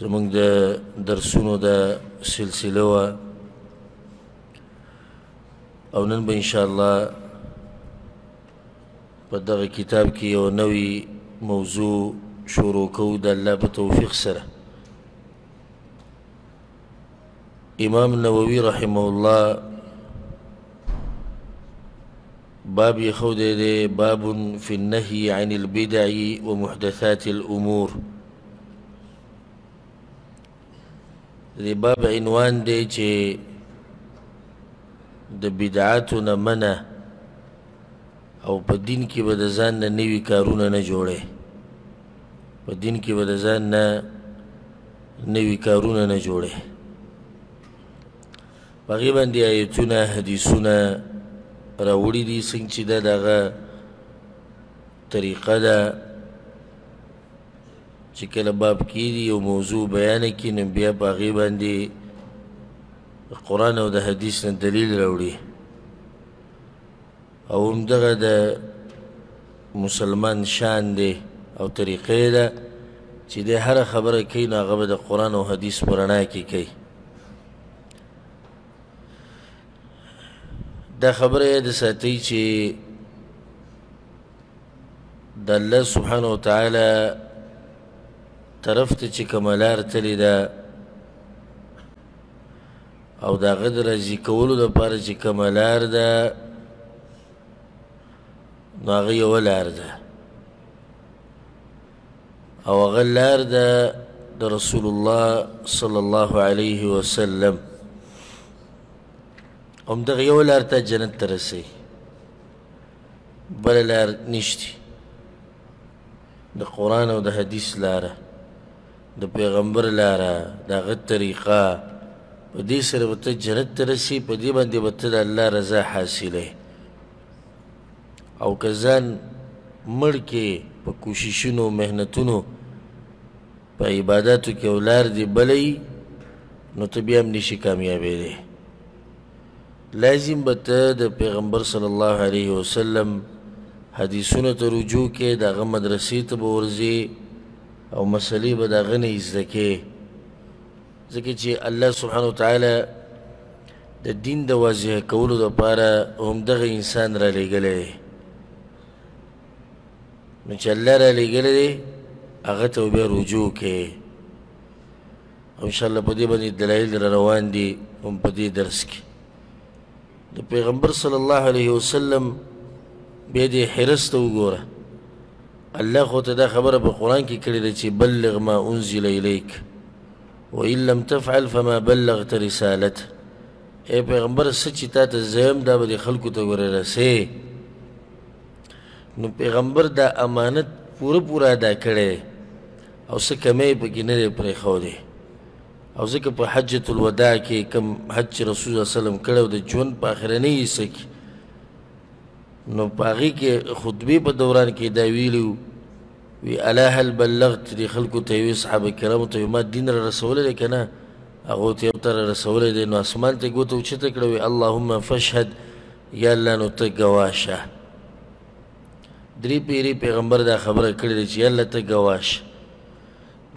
زمونږ د درسونو د سلسله وه او نن به انشاءالله په دغه کتاب کې یو نوی موضوع شروع کوو د الله په توفیق سره امام نووي رحمه الله باب یې ښودی دی باب فی النهی عن البدع ومحدثات الامور د باب عنوان دی چې د بدعاتو نه منه او په دین کې به د ځان نه نوي کارونه نه جوړې په دین کې به د ځان نه نوي کارونه نه جوړې په غي باندې آیتونه حدیثونه راوړي دي څنګه چې دا دغه طریقه ده چې کله باب کیږي او موضوع بیان کړي نو بیا په غي باندې قران او د حدیث نه دلیل راوړي او هم دغه د مسلمان شان دی او طریقې ده چې د هر خبره کوي نو هغه به د قرآن او حدیث په رڼا کې کوي دا خبره یې د ساتي چې د الله سبحانه و تعالی طرف ته چې کومه لار تللې ده او د هغه د راضي کولو لپاره چې کومه لار ده نو هغه یوه لار ده او هغه لار ده د رسول الله صلی الله علیه وسلم همدغه یو لار ته جنت ته رسوي بله لار نشته د قرآن او د حدیث لاره د پیغمبر لاره د هغه طریقه په دې سره به ته جنت ته رسې په دې باندې به ته د الله رضا حاصله او که ځان مړ کې په کوششونو محنتونو په عباداتو کې او لار دې بلی نو ته بیا هم نشي کامیابېدی لازم به ته د پیغمبر صلی الله علیه وسلم حدیثونو ته رجوع کې د هغه مدرسې ته به ورځې او مسلې به د هغه نه زده کې ځکه چې الله سبحانه وتعالی د دین د واضح کولو لپاره همدغه انسان را لېږلی دی نو چې الله را لېږلی دی هغه ته بیا رجوع کې او انشاءالله په دې باندې دلایل را روان دي هم په دې درس کې د پیغمبر صلی الله علیه وسلم به دې حرس ته وګوره الله خو ته دا خبره په قرآن کې کړې ده چې بلغ ما انزل الیک وان لم تفعل فما بلغت رسالته اے پیغمبر سچی تا ته زیم دا به خلکو ته ورسې نو پیغمبر دا امانت پوره پوره ادا کړي او څه کمی پکې نه دی پرېښودی او ځکه په حجة الوداع کې کوم حج چې رسول الله وسلم کړی او د ژوند په اخرنۍ حصه کې نو په هغې کې خطبې په دوران کې دا ویلي وی الا هل بلغت دې خلکو ته وی صحابه کرامو ته ما دین را رسولی دی که نه هغو ته یو ته را رسولی دی نو اسمان ته یې ګوته اوچته کړه وی اللهم فاشهد یا الله نو ته ګواه شه درې پیرې پیغمبر دا خبره کړې ده چې یا الله ته ګواه شه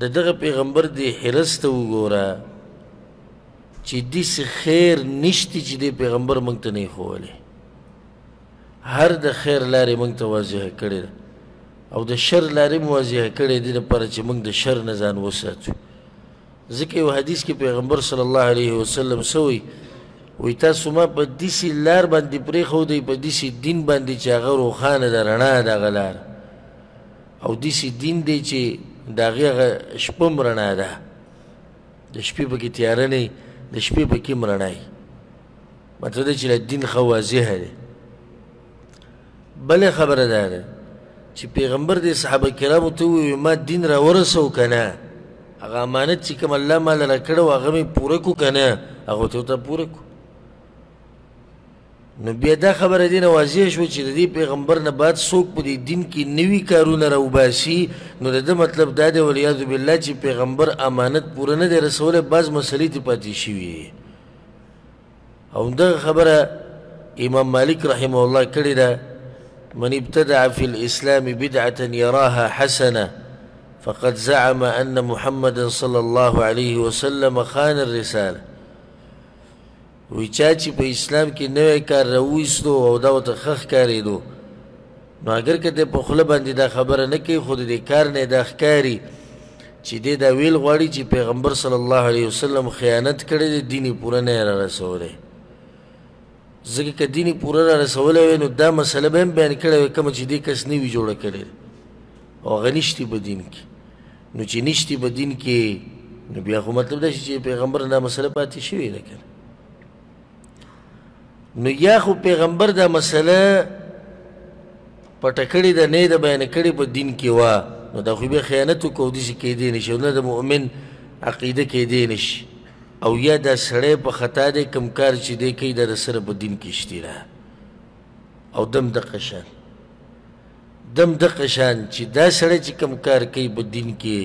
د دغه پیغمبر دې حرس ته وګوره چې داسې خیر نشته چې دې پیغمبر موږ ته نه ښوولی هر د خیر لارې موږ ته واضحه کړې ده او د شر لارې مو واضحه کړې دي لپاره چې موږ د شر نه ځان وساتو ځکه یو حدیث کې پیغمبر صلی الله علیه وسلم سوی وی تاسو ما په دسی لار باندې پرې خو دی په دسی دین باندې چې هغه روخانه ده رڼا ده غلار او داسې دین دی چې د هغې هغه شپه هم رڼا ده د شپې پکې تیاره نه د شپې پکې هم رڼا وي مطلب دا چې دا دین ښه واضح دی بله خبره دا ده چې پیغمبر د صحابه کرامو ته وویل ما دین را ورسو که نه هغه امانت چې کوم الله ما له راکړی و هغه مې پوره کړو که نه هغه ته ورته پوره کړو نو بیا دا خبره دینه واضح شو چې د دې پیغمبر نه بعد څوک په دې دین کې نوي کارونه راوباسي نو د ده مطلب دا دی ولیاذ بالله چې پیغمبر امانت پوره نه دی رسولی بعض مسلې ترې پاتې شوي او دغه خبره امام مالک رحمه الله کړې ده من ابتدع في الإسلام بدعة يراها حسنة فقد زعم أن محمدا صلى الله عليه وسلم خان الرسالة وي چا چې په اسلام کې نوی کار راوویستو او دا ورته ښه ښکارېدو نو اګر که دی په خوله باندې دا خبره نه کوي خو د دې کار نه دا ښکاري چې دی دا ویل غواړي چې پیغمبر صلی الله علیه وسلم خیانت کړی دی دین یې پوره نه را رسولی ځکه که دین یې پوره را رسولی وی نو دا مسله به هم بیان کړې وی کومه چې دې کس نه وي جوړه کړې او هغه نشتي په دین کې نو چې نشتی په دین کې نو بیا خو مطلب دا چې پیغمبر دا مسله پاتې شوې نه کړ نو یا خو پیغمبر دا مسله پټه کړې ده نه ده بیان کړې په دین کې وا نو دا خو بیا خیانت وکړو داسې کېدی نه شي نه د مؤمن عقیده کېدی نه شي او یا دا سړی په خطا دی کوم کار چې دی کوي دا د سره په دین کې شتي او دم دقه شان دم دقه شان چې دا سړی چې کم کار کوي په دین کې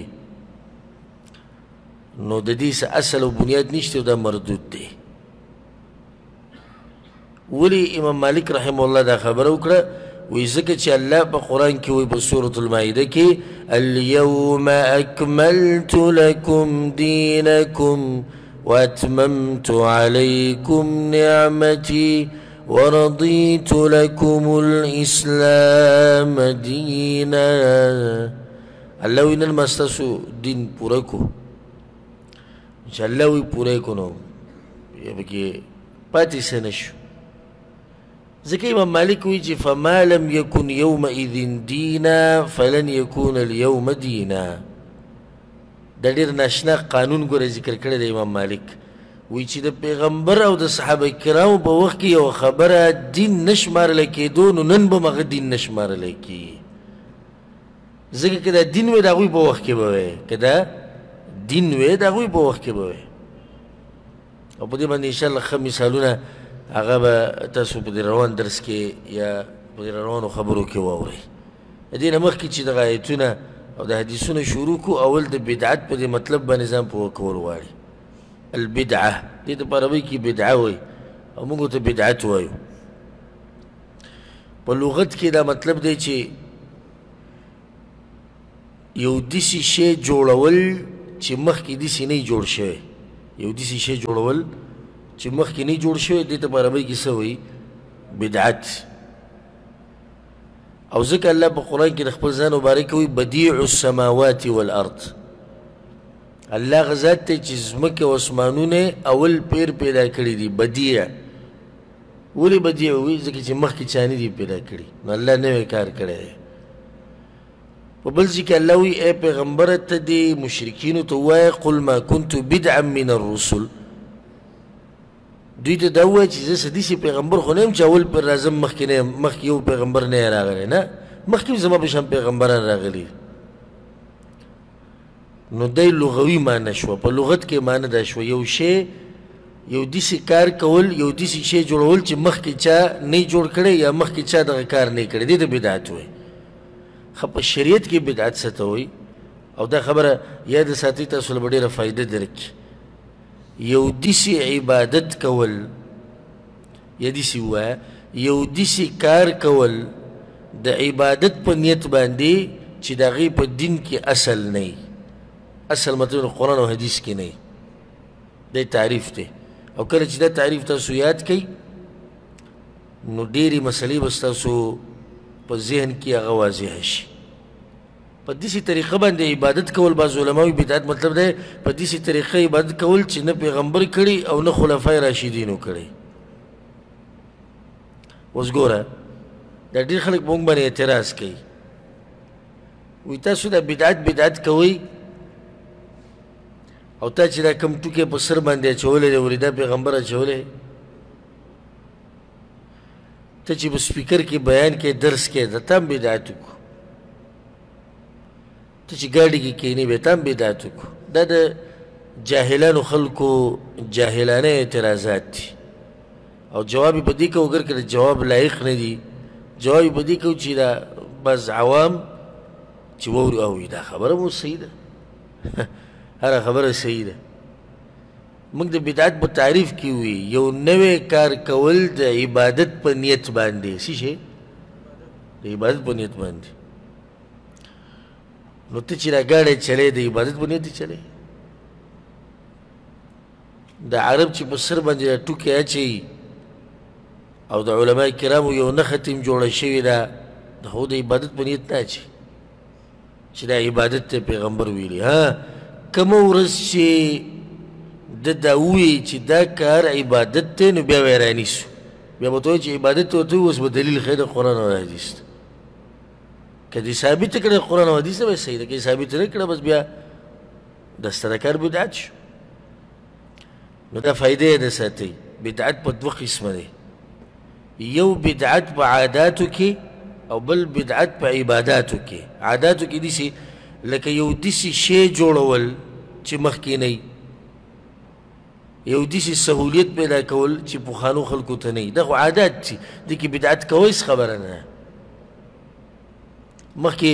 نو د دې څه اصل او بنیاد نشته دا مردود دی ولی امام مالک رحم الله دا خبره وکړه وی ځکه چې الله په قرآن کې وی په سورة المائده کې اليوم اکملت لکم دینکم واتممت علیکم نعمتی ورضيت لكم الاسلام دينا الله وی نن مستاسو دین پوره کو چې الله وی پوره کو نو یا بګي پاتې سنش ځکه امام مالک وی چې فما لم يكن يومئذ دينا فلن يكون اليوم دينا دا ډیر ناشناق قانون ګوره ذکر کړی دی امام مالک وی چې د پیغمبر او د صحابه کرامو په وخت کې یو خبره دین نشمارل کېدو نو نن به مغه دین نشمارل کی ځکه کدا دین وې دا غوي په وخت کې به وي کدا دین وې دا غوي په وخت کې به وي او په دې باندې ان شاء الله خه مثالونه هغه به تاسو په روان درس کې یا په روانو خبرو کې واورئ د دې نه مخکې چې دغه آیتونه او د حدیثونه شروع کو اول د بدعت په دې مطلب باندې ځان پوه کول غواړي البدعه دې ته په عربي کې بدعه وایي او موږ ته بدعت وایو په لغت کې دا مطلب دی چې یو دسی شی جوړول چې مخکې دسی نه جوړ شوی یو دسی شی جوړول چې مخکې نه جوړ شوی دې ته په عربي کې څه وایي بدعت او ځکه الله په قرآن کې د خپل ځان مبارک وي بدیع السماوات والارض الله غزاد ته چې ځمکه او اسمانونه اول پیر پیدا کړی دي بدیع ولې بدیع وي ځکه چې مخکې چاني دي پیدا کړي نو الله نوی کار کړی دی په بل ځای کې الله وایي ای پیغمبره ته دې مشرکینو ته ووایه قل ما کنت بدعا من الرسل دوی ته دا ووایه چې زه څه داسې پیغمبر خو نه یم چې اول پرې راځم مخکې نه یم مخکې یو پیغمبر نه راغلی نه مخکې هم زما په شان پیغمبران راغلي نو دی لغوي معنی شوه په لغت کې معنی دا شوه یو شی یو داسې کار کول یو داسې شی جوړول چې مخکې چا نه جوړ کړی یا مخکې چا دغه کار نه کړی دی ته بدعت وایي خو په شریعت کې بدعت څه ته وایي او دا خبره یاد ساتي تاسو له ډېره فایده درکړي یو دسی عبادت کول یا دسی وا یو دسی کار کول د عبادت په نیت باندې چې د غي په دین کې اصل نه اصل مطلب قرآن او حدیث کې نه دی تعریف ته او کله چې دا تعریف تاسو یاد کړئ نو ډېری مسلې به ستاسو په ذهن کې هغه واضح شي په دسی طریقه باندې عبادت کول باز علماوی بدعت مطلب ده په دسی طریقه عبادت کول چې نه پیغمبر کړي او نه خلفای راشدینو کړي اوس ګوره دا ډیر خلک مونږ باندې اعتراض کوي وی تاسو دا بدعت بدعت کوي او تا چې دا کم ټوکې په سر باندې اچولی دی ولې دا پیغمبر اچولی ته چې سپیکر کې بیان کې درس کې د تم بدعت کو ته چې ګاډي کې کینی به تم بدعت کو دا د جاهلانو خلکو جاهلانه اعتراضات دي او جواب په دې کې وګر کړي جواب لایق نه دي جواب په دې کې چې دا بس عوام چې ووري او دا خبره مو صحیح ده هر خبره صحیح ده موږ د بدعت په تعریف کې وی یو نوې کار کول د عبادت په نیت باندې سی شي د عبادت په نیت باندې نو ته چې راګړې چلې د عبادت په نیت چلې د عرب چې په سر باندې ټوکی اچي او د علما کرامو یو نه ختم جوړ شوی دا د خو د عبادت په نیت نه اچي چې دا عبادت ته پیغمبر ویلي ها کومه ورځ چې د دا ووی چې دا کار عبادت دی نو بیا ویرانی سو بیا به ته چې عبادت ته ورته اوس به دلیل خیر قرآن او حدیث ته که دې ثابت کړه قرآن او حدیث به صحیح ده که ثابت نه کړه بس بیا د ستره کار بدعت شو نو دا فائدې نه ساتي بدعت په دوه قسمه دی یو بدعت په عاداتو کې او بل بدعت په عباداتو کې عاداتو کې دي سي لکه یو دسی شی جوړول چې مخکې نه یو دسی سهولیت پیدا کول چې په خانو خلکو ته نه دا خو عادت دي د کې بدعت کوي خبره نه مخکې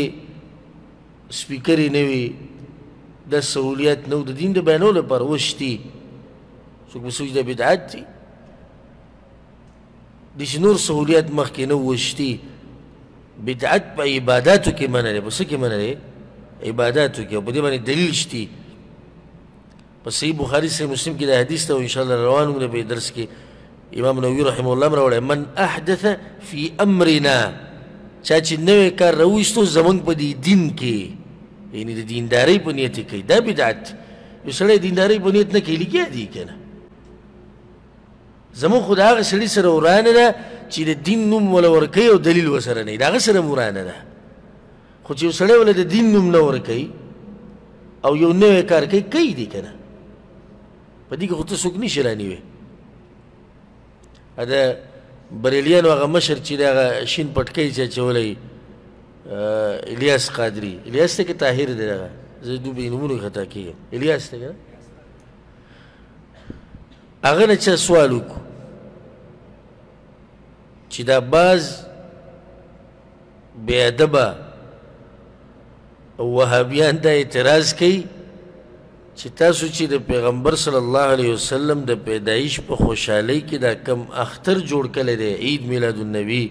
سپیکرې نه وي دا سهولیات نه د دین د بیانو لپاره وشتي څوک به سوچ دا بدعت دي د چې نور سهولیات مخکې نه وشتي بدعت په عباداتو کې منلی په څه کې منلی عباداتو کې او په دې باندې دلیل شتي په صحیح بخاری صحیح مسلم کې د حدیث ته ان شاء الله روان موږ په درس کې امام نووي رحم الله امر وړي من احدث فی امرنا چا چې نوې کار راوستو زمونږ په دې دین کې یعنی د دیندارۍ په نیت کې دا بدعت یو سړی دیندارۍ په نیت نه کې لګیا دی کنه زمون خو دا هغه سړي سره ورانه ده چې د دین نوم ولا ورکوي او دلیل وسره نه دا هغه سره ورانه ده خو چې یو سړی ولې د دین نوم نه ورکوي او یو نوی کار کوي کوي دی که نه په دې کې خو ته څوک نشي رانیوی دا بریلیانو هغه مشر چې دغه شین پټکی چې اچولی الیاس قادري الیاس ته کې طاهر دی دغه زه دوی به نومونه خطا کېږم الیاس ته که هغه نه چا سوال وکړو چې دا باز بې ادبه او وهابیان دا اعتراض کوي چې تاسو چې د پیغمبر صلی الله علیه وسلم د پیدایش په خوشحالۍ کې دا کم اختر جوړ کړی دی عید میلاد النبی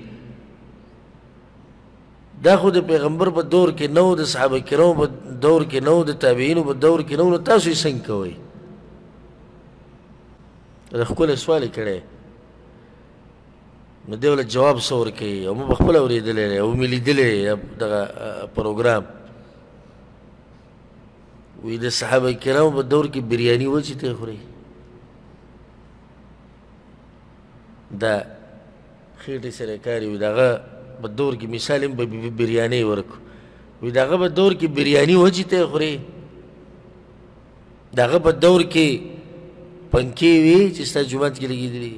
دا خو د پیغمبر په دور کې نو د صحابه کرامو په دور کې نو د تابعینو په دور کې نو تاسو یې څنګه کوئ د ښکلی سوال یې کړی نو دی ولا جواب څه ورکوي او موږ به خپله اورېدلی دی او مې لیدلی دغه پروګرام وایي د صحابه کرامو په دور کې بریاني وه چې ته خورې دا خېټې سره کار وي د هغه په دور کې مثال هم به بریاني ورکړو وایي د هغه په دور کې بریاني وه چې ته خورې د هغه په دور کې پنکې وي چې ستا جومات کې لګېدلي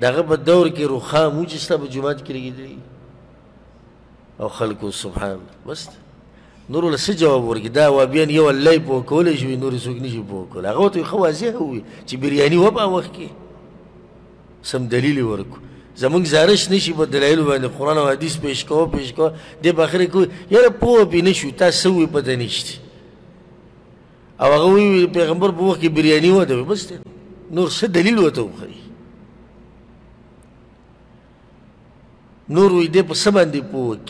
د هغه په دور کې رخام و چې ستا په جومات کې لګېدلي او خلکو سبحان بس نور له څه جواب ورکړي دا وابیان یو الله یې پوه کولی شي نور څوک نه شي پوه کولی هغه ورته ښه واضح ووي چې بریاني وه په وخت کې سم دلیل یې ورکړو زمونږ زارش نه شي په دلایلو باندې قرآن او حدیث پیش کوه پیش کوه دې په اخر کې یاره پوه پرې نه شو تا څه ووي پته نشته او هغه وی پیغمبر په وخت کې بریانی و ته بس ته نور څه دلیل وته وخی نور وی دې په سبا باندې پوک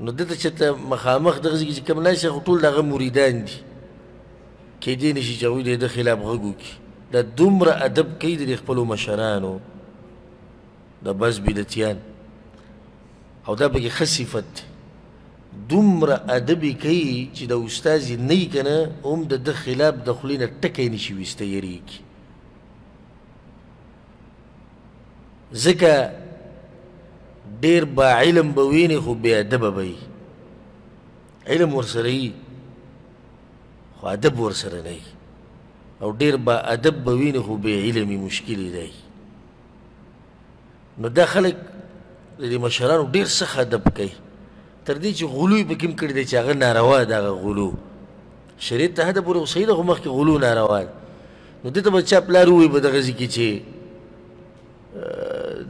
نو دته چې ته مخامخ دغه ځکه چې کوم نه شي ټول دغه مریدان دي کې دې نشي چې وی دې د خلاف غږو کې دا دومره ادب کوي د خپل مشرانو دا بس بدتیان او دا پکې ښه صفت دی دومره ادب یې کوي چې د استاد یې نه وي که نه هم د ده خلاف د خولې نه ټکی نه شي ویستی یېرېږي ځکه ډېر با علم به وینې خو بې ادبه به وي علم ورسره وي خو ادب ورسره نه وي او ډېر با ادب به وینې خو بې علمي مشکل دی نو دا خلک د دې مشرانو ډېر څخه ادب کوي تر دې چې غلو یې پکې هم کړی دی چې هغه ناروا ده هغه غلو شریعت ته حد پورې خو صحیح ده خو مخکې غلو ناروا ده نو دې ته به چا پلار ووایي په دغه ځای کې چې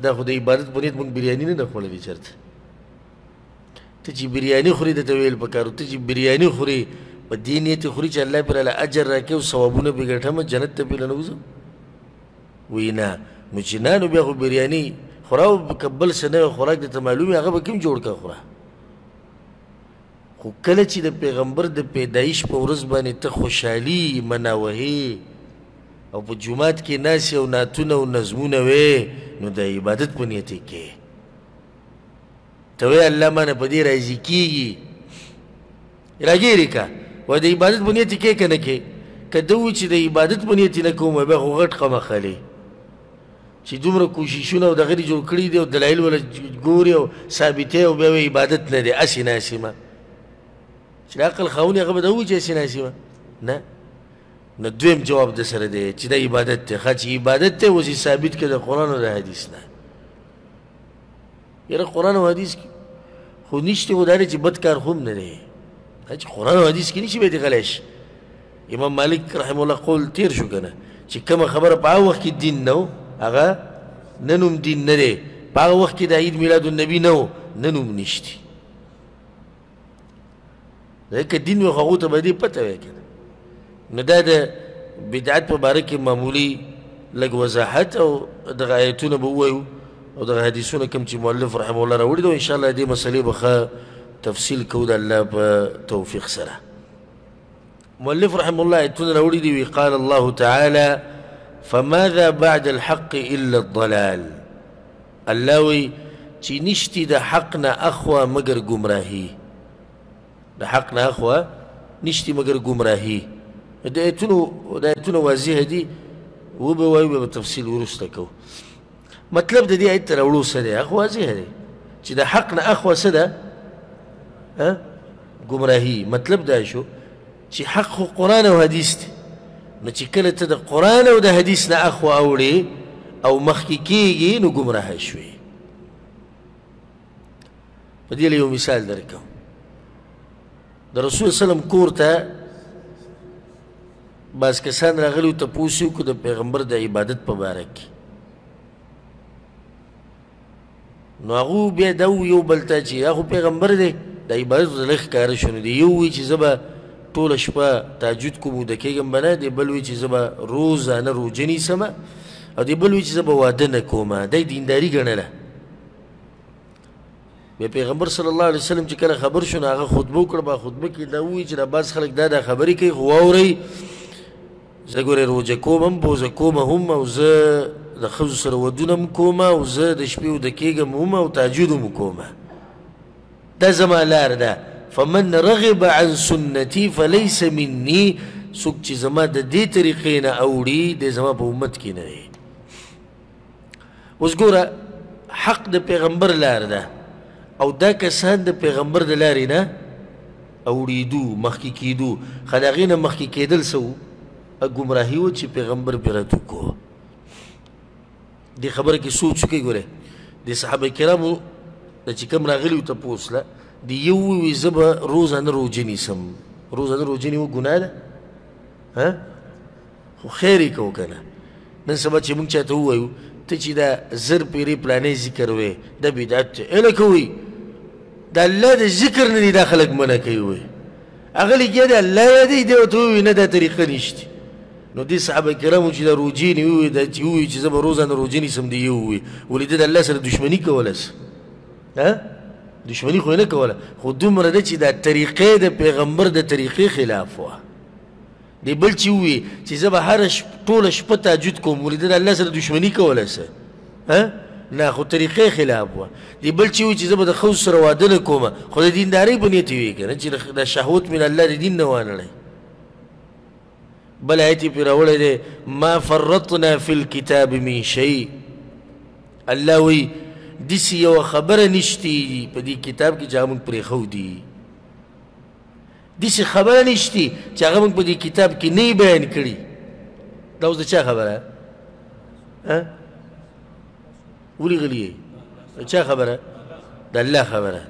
دا خو د عبادت په نیت موږ بریاني نه ده خوړلې چېرته ته چې بریاني خوري درته ویل پکار ته چې بریاني خوري په دې نیت خوري چې الله پرې له اجر راکړي او ثوابونه پرې ګټم جنت ته پرې ننوځم وي نه نو چې نه نو بیا خو بریاني خورا که بل څه نه خوراک درته معلوم هغه به کوم جوړ کړه خورا خو کله چې د پیغمبر د پیدایش په ورځ باندې ته خوشحالي مناوهې او په جماعت کې ناسې او ناتونه او نظمونه وې نو د عبادت په نیت کې ته وی الله باندې په دې راضي کیږي راګیری کا و د عبادت په نیت کې کنه کې کده و چې د عبادت په نیت نه کوم به خو غټ قمه خلی چې دومره کوششونه او دغه جوړ کړی دی او دلایل ولا ګوري او ثابته او به عبادت نه دی اسی ناسیمه چې عقل خاوني هغه به د و چې اسی ناسیمه نه نو دویم جواب د سره دی چې د عبادت ته خاص عبادت ته وسی ثابت کړي د قران او د حدیث نه یره قران او حدیث کې خو نشته خو دا چې بد کار هم نه دی چې قران او حدیث کې نشي به دی غلی شي امام مالک رحم الله قول تیر شو کنه چې کومه خبره په هغه وخت کې دین نه و هغه نن هم دین نه دی په هغه وخت کې د عید میلاد النبي نه و نن هم نشته ځکه دین وي خو هغو ته به دې پته وی که نو دا د بدعت په باره کې معمولي لږ وضاحت او دغه آیتونه به ووایو او دغه حدیثونه کوم چې مؤلف رحمه الله راوړي دي انشاءالله دې مسلې به ښه تفصیل کوو د الله په توفیق سره مؤلف رحمه الله ایتونه راوړي دي وي قال الله تعالی فماذا بعد الحق الا الضلال الله وي چې نشتی د حق نه اخوا مگر گمراهي د حق نه اخوا نشتی مگر گمراهي د ایتونو د ایتونو واضح دي و به وایو به تفصیل ورسته کو مطلب د دې ایت تر وړو سره اخوا واضح دی چې د حق نه اخوا سره ها ګمراهي مطلب دا شو چې حق خو قرآن او حدیث دی نو چې کله ته د قرآن او د حدیث نه اخوا اوړې او مخکې کېږي نو ګمراه شوې په دې یو مثال درکوم د رسول سلم کور ته بعض کسان راغلي تپوس یې وکړو د پیغمبر د عبادت په باره کې نو هغه بیا دا یو بل ته چې هغه پیغمبر دی د عبادت زړه ښکاره شونه دی یو وی چې زبا ټوله شپه تهجد کوم د کېږم به نه دی بل وی چې زبا روزانه روژه نیسم او دی بل وی چې زبا واده نه کوم د دینداری ګڼله بیا پیغمبر صلی الله علیه وسلم چې کله خبر شونه هغه خطبه وکړه په خطبه کې دا وی چې د باز خلک دا د خبرې کوي خو واوري زه ګوره روژه کوم هم بوزه کوم هم او زه د ښځو سره ودونه هم کوم او زه د شپې وده کېږم هم او تهجد هم کوم دا زما لار ده فمن رغب عن سنتي فليس مني څوک چې زما د دې طریقې نه اوړي د زما په امت کې نه دی اوس ګوره حق د پیغمبر لار ده او دا کسان د پیغمبر د لارې نه اوړېدو مخکې کېدو خو د هغې نه مخکې کېدل څه وو ګمراهي وه چې پیغمبر پرې رد وکړو دې خبره کې سوچ وکړئ ګوره د صحابه کرامو نه چې کوم راغلي وو تپوس له د یو وي زه به روزانه روژه نیسم روزانه روژه نیول ګناه ده ها خو خیر یې کو کنه نن سبا چې موږ چاته ووایو ته چې دا زر پیرې پلانې ذکر وې د بدعت دی اله کوي د الله د ذکر نه دی دا خلک منع کوي وي هغه لګیا دی الله یادې دی او ته ووایي نه دا طریقه نشته نو دې صحابه کرامو چې د روجې نه ووي دا چې ووي چې زه به روزانه روجې نیسم دی یې ووي ولې د الله سره دښمني کوله ها دښمني خو نه کوله خو دومره ده چې دا طریقې د پیغمبر د طریقې خلاف وه دی بل چی وی چی زه به هر شپ ټوله شپه تهجد کوم ولی ده د الله سره دشمنی کوله سه ها نه خو طریقه خلاف وه دی بل چی وی چی زه به د خو سره واده نه کوم خو د دینداری په نیت وی کنه چی د شهوت من الله د دین نه وانړی بل آیت پر راوړی دی ما فرطنا فی الكتاب من شیء الله وی دسی یو خبره نشتی په دې کتاب کې چې موږ پرې خو دی داسې خبره نشته چې هغه موږ په دې کتاب کې نه بیان کړي دا اوس د چا خبره ها ولي غلي د چا خبره د الله خبره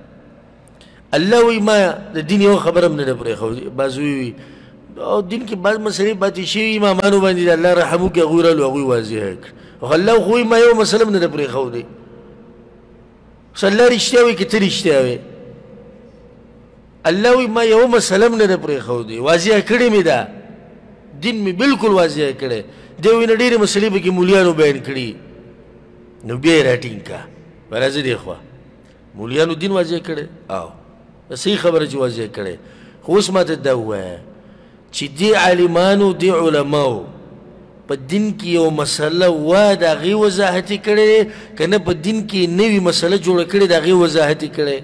الله وی ما د دین یو خبره هم نه ده پرې خو بازوی وي او دین کې بعض مسلې پاتې شوي امامانو باندې د الله رحم وکړي هغوی رالو هغوی واضح کړ خو الله خو وایي ما یو مسله هم نه ده پرېښودې اوس الله رښتیا وایي که ته رښتیا وایې الله وی ما یوه مسله هم نه ده پرېښودې، واضح کړې مې ده، دین مې بلکل واضح کړی دی، وینه ډېرې مسلې په کې مولیانو بیان کړي، نو بیا یې راټینګ کړه، وایي راځه دې خوا، مولیانو دین واضح کړی، او دا صحیح خبره چې واضح کړی، خو اوس ما ته دا ووایه چې دې عالمانو، دې علماو په دین کې یوه مسله وه د هغې وضاحت یې کړی دی، که نه په دین کې نوي مسله جوړه کړې د هغې وضاحت یې کړی؟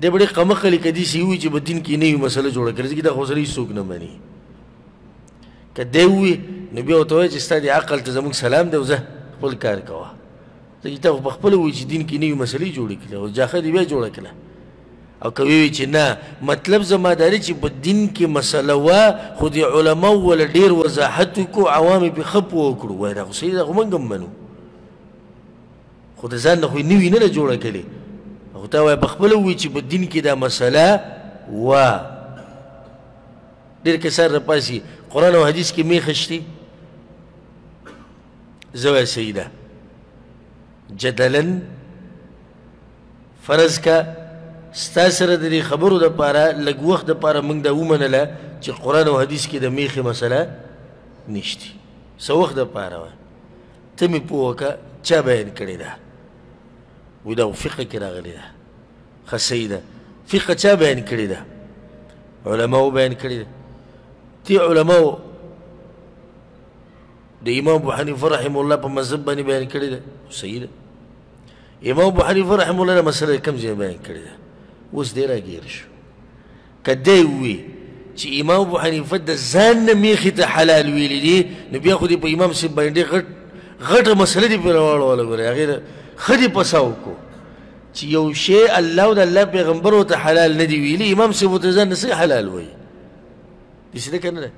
دی بډې قمقل یې کدي سی وي چې په دین کې نه یو مسله جوړه کړي ځکه دا خو سره هیڅوک نه مني که دی وي نو بیا ورته وایي چې ستا د عقل ته زموږ سلام دی وځه خپل کار کوه ځکه ته خو په خپله وایي چې دین کې نه یو مسلې جوړې کړي او جاخه دې بیا جوړه کړه او که وی چې نه مطلب زما دا دی چې په دین کې مسله وه خو د علما وله ډېر وضاحت وکړو عوام یې پرې ښه پوه کړو وایي دا خو صحیح ده خو موږ هم منو خو د ځان نه خو یې نوي نه ده جوړه کړې خو تا وایه په خپله ووایي چې په دین کې دا مسله وه ډېر کسان راپاسي قرآن او حدیث کې میخه شتي زه وایه صحیح ده جدلا فرض کا ستا سره د دې خبرو دپاره لږ وخت دپاره موږ دا ومنله چې قرآن او حدیث کې د میخې مسله نشتي څه وخت دپاره وه ته مې پوه که چا بیان کړې ده وی دا فقه کې راغلی ده ښه صحیح ده فقه چا بیان کړې ده علماو بیان کړې ده تی علماو د امام ابو حنیفه رحم الله په مذهب باندې بیان کړې ده صحیح ده امام ابو حنیفه رحم الله مسله کم ځای بیان کړې ده اوس دې راګیر شو که دی ووي چې امام ابو حنیفه د ځان نه میخي ته حلال ویلي دي نو بیا خو دې په امام صاحب باندې ډېر غټ غټه مسله دې پرې راواړوله ګورې هغې نه ښه دې پسا وکړو چې یو شی الله او د الله پیغمبر ورته حلال نه دي ویلي امام صاحب ورته ځان نه حلال وایي داسې ده که نه ده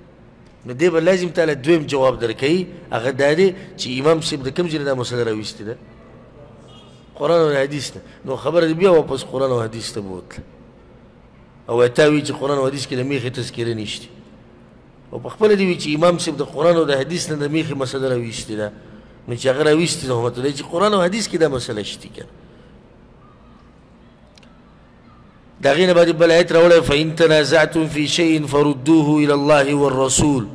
نو دی به لازم تاله دویم جواب درکوي هغه دا دی چې امام صاحب د کوم ځای نه دا مسله راویستې ده قرآن او حدیث نه نو خبره بیا واپس قرآن او حدیث ته بوتله او اته وی چې قران او حدیث کې د میخه تذکره نشته او په خپل دی چې امام صاحب د قران او د حدیث نه د میخه مسله راويسته ده نو چې هغه راويسته نو مطلب چې قران او حدیث کې دا مسله شته کنه دا غینه باندې بل آیت راوړی فإن تنازعتم في شيء فردوه إلى الله والرسول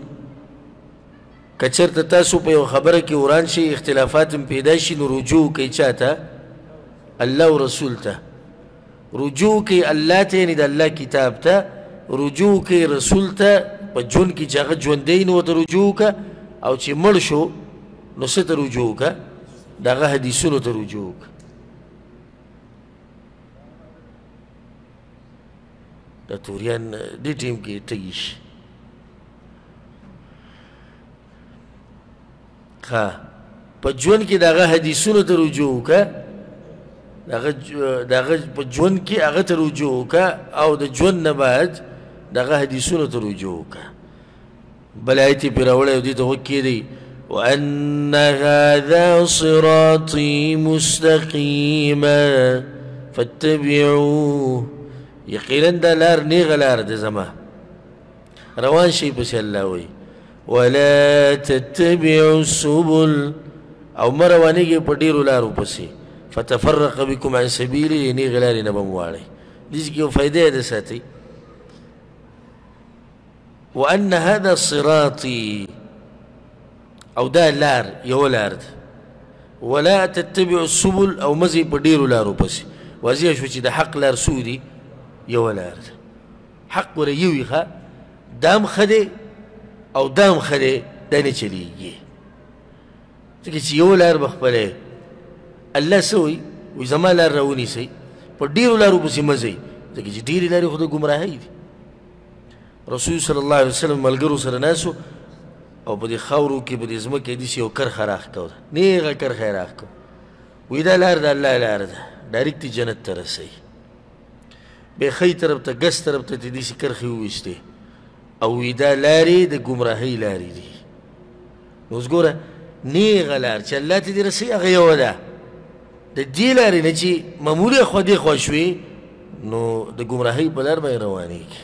کچرته تاسو په یو خبره کې وران شي اختلافات پیدا شي نو رجوع کوي چاته الله او رسول ته رجوع کوي الله ته یعنی د الله کتاب ته رجوع کوي رسول ته په ژوند کې چې هغه ژوندی نو ته رجوع که او چې مړ شو نو څه ته رجوع که د هغه حدیثونو ته رجوع که د توریان دې ټیم کې ټګي شي ښه په ژوند کې دغه حدیثونو ته رجوع وکړه دغه دغه په ژوند کې هغه ته رجوع وکړه او د ژوند نه بعد دغه حدیثونو ته رجوع وکړه بل آیت یې پرې راوړی دې ته غوږ کېدی وأن هذا صراطي مستقيما فاتبعوه یقینا دا لار نیغه لار ده زما روان شي پسې الله وایي ولا تتبعوا السبل او مر روانېږي په ډېرو لارو پسې فتفرق بكم عن سبيله یعنې غلارې نه به مو واړئ دې کې یو فایده یې ده ساتئ وأن هذا صراطي او دا لار یو لار ده ولا تتبع السبل او مزي په ډیرو لارو پسې واضح شو چې د حق لار سودي یو لار ده حق ور یوی خا دام خدی او دام خدی دا نه چلیږي ځکه چې یو لار به خپله الله څه وایي وایي زما لار راونیسئ په ډېرو لارو پسې مه ځئ ځکه چې ډېرې لارې خو د ګمراهۍ دي رسول صلی الله علیه وسلم ملګرو سره ناسو او په دې خاورو کې په دې ځمکه دي چې یو کرښه راښکوله نیغه کرښه یې راښکوله وایي دا لار د الله لار ده ډایرکټ جنت ته رسوي به خی طرف ته ګس طرف ته دې سي کرخي وسته او ودا لاري د گمراهي لاري دي نو زګوره نی غلار چې الله ته دې رسي هغه یو ده د دې لاري نه چې معمولی خو دې خوشوي نو د گمراهي په لار به رواني کی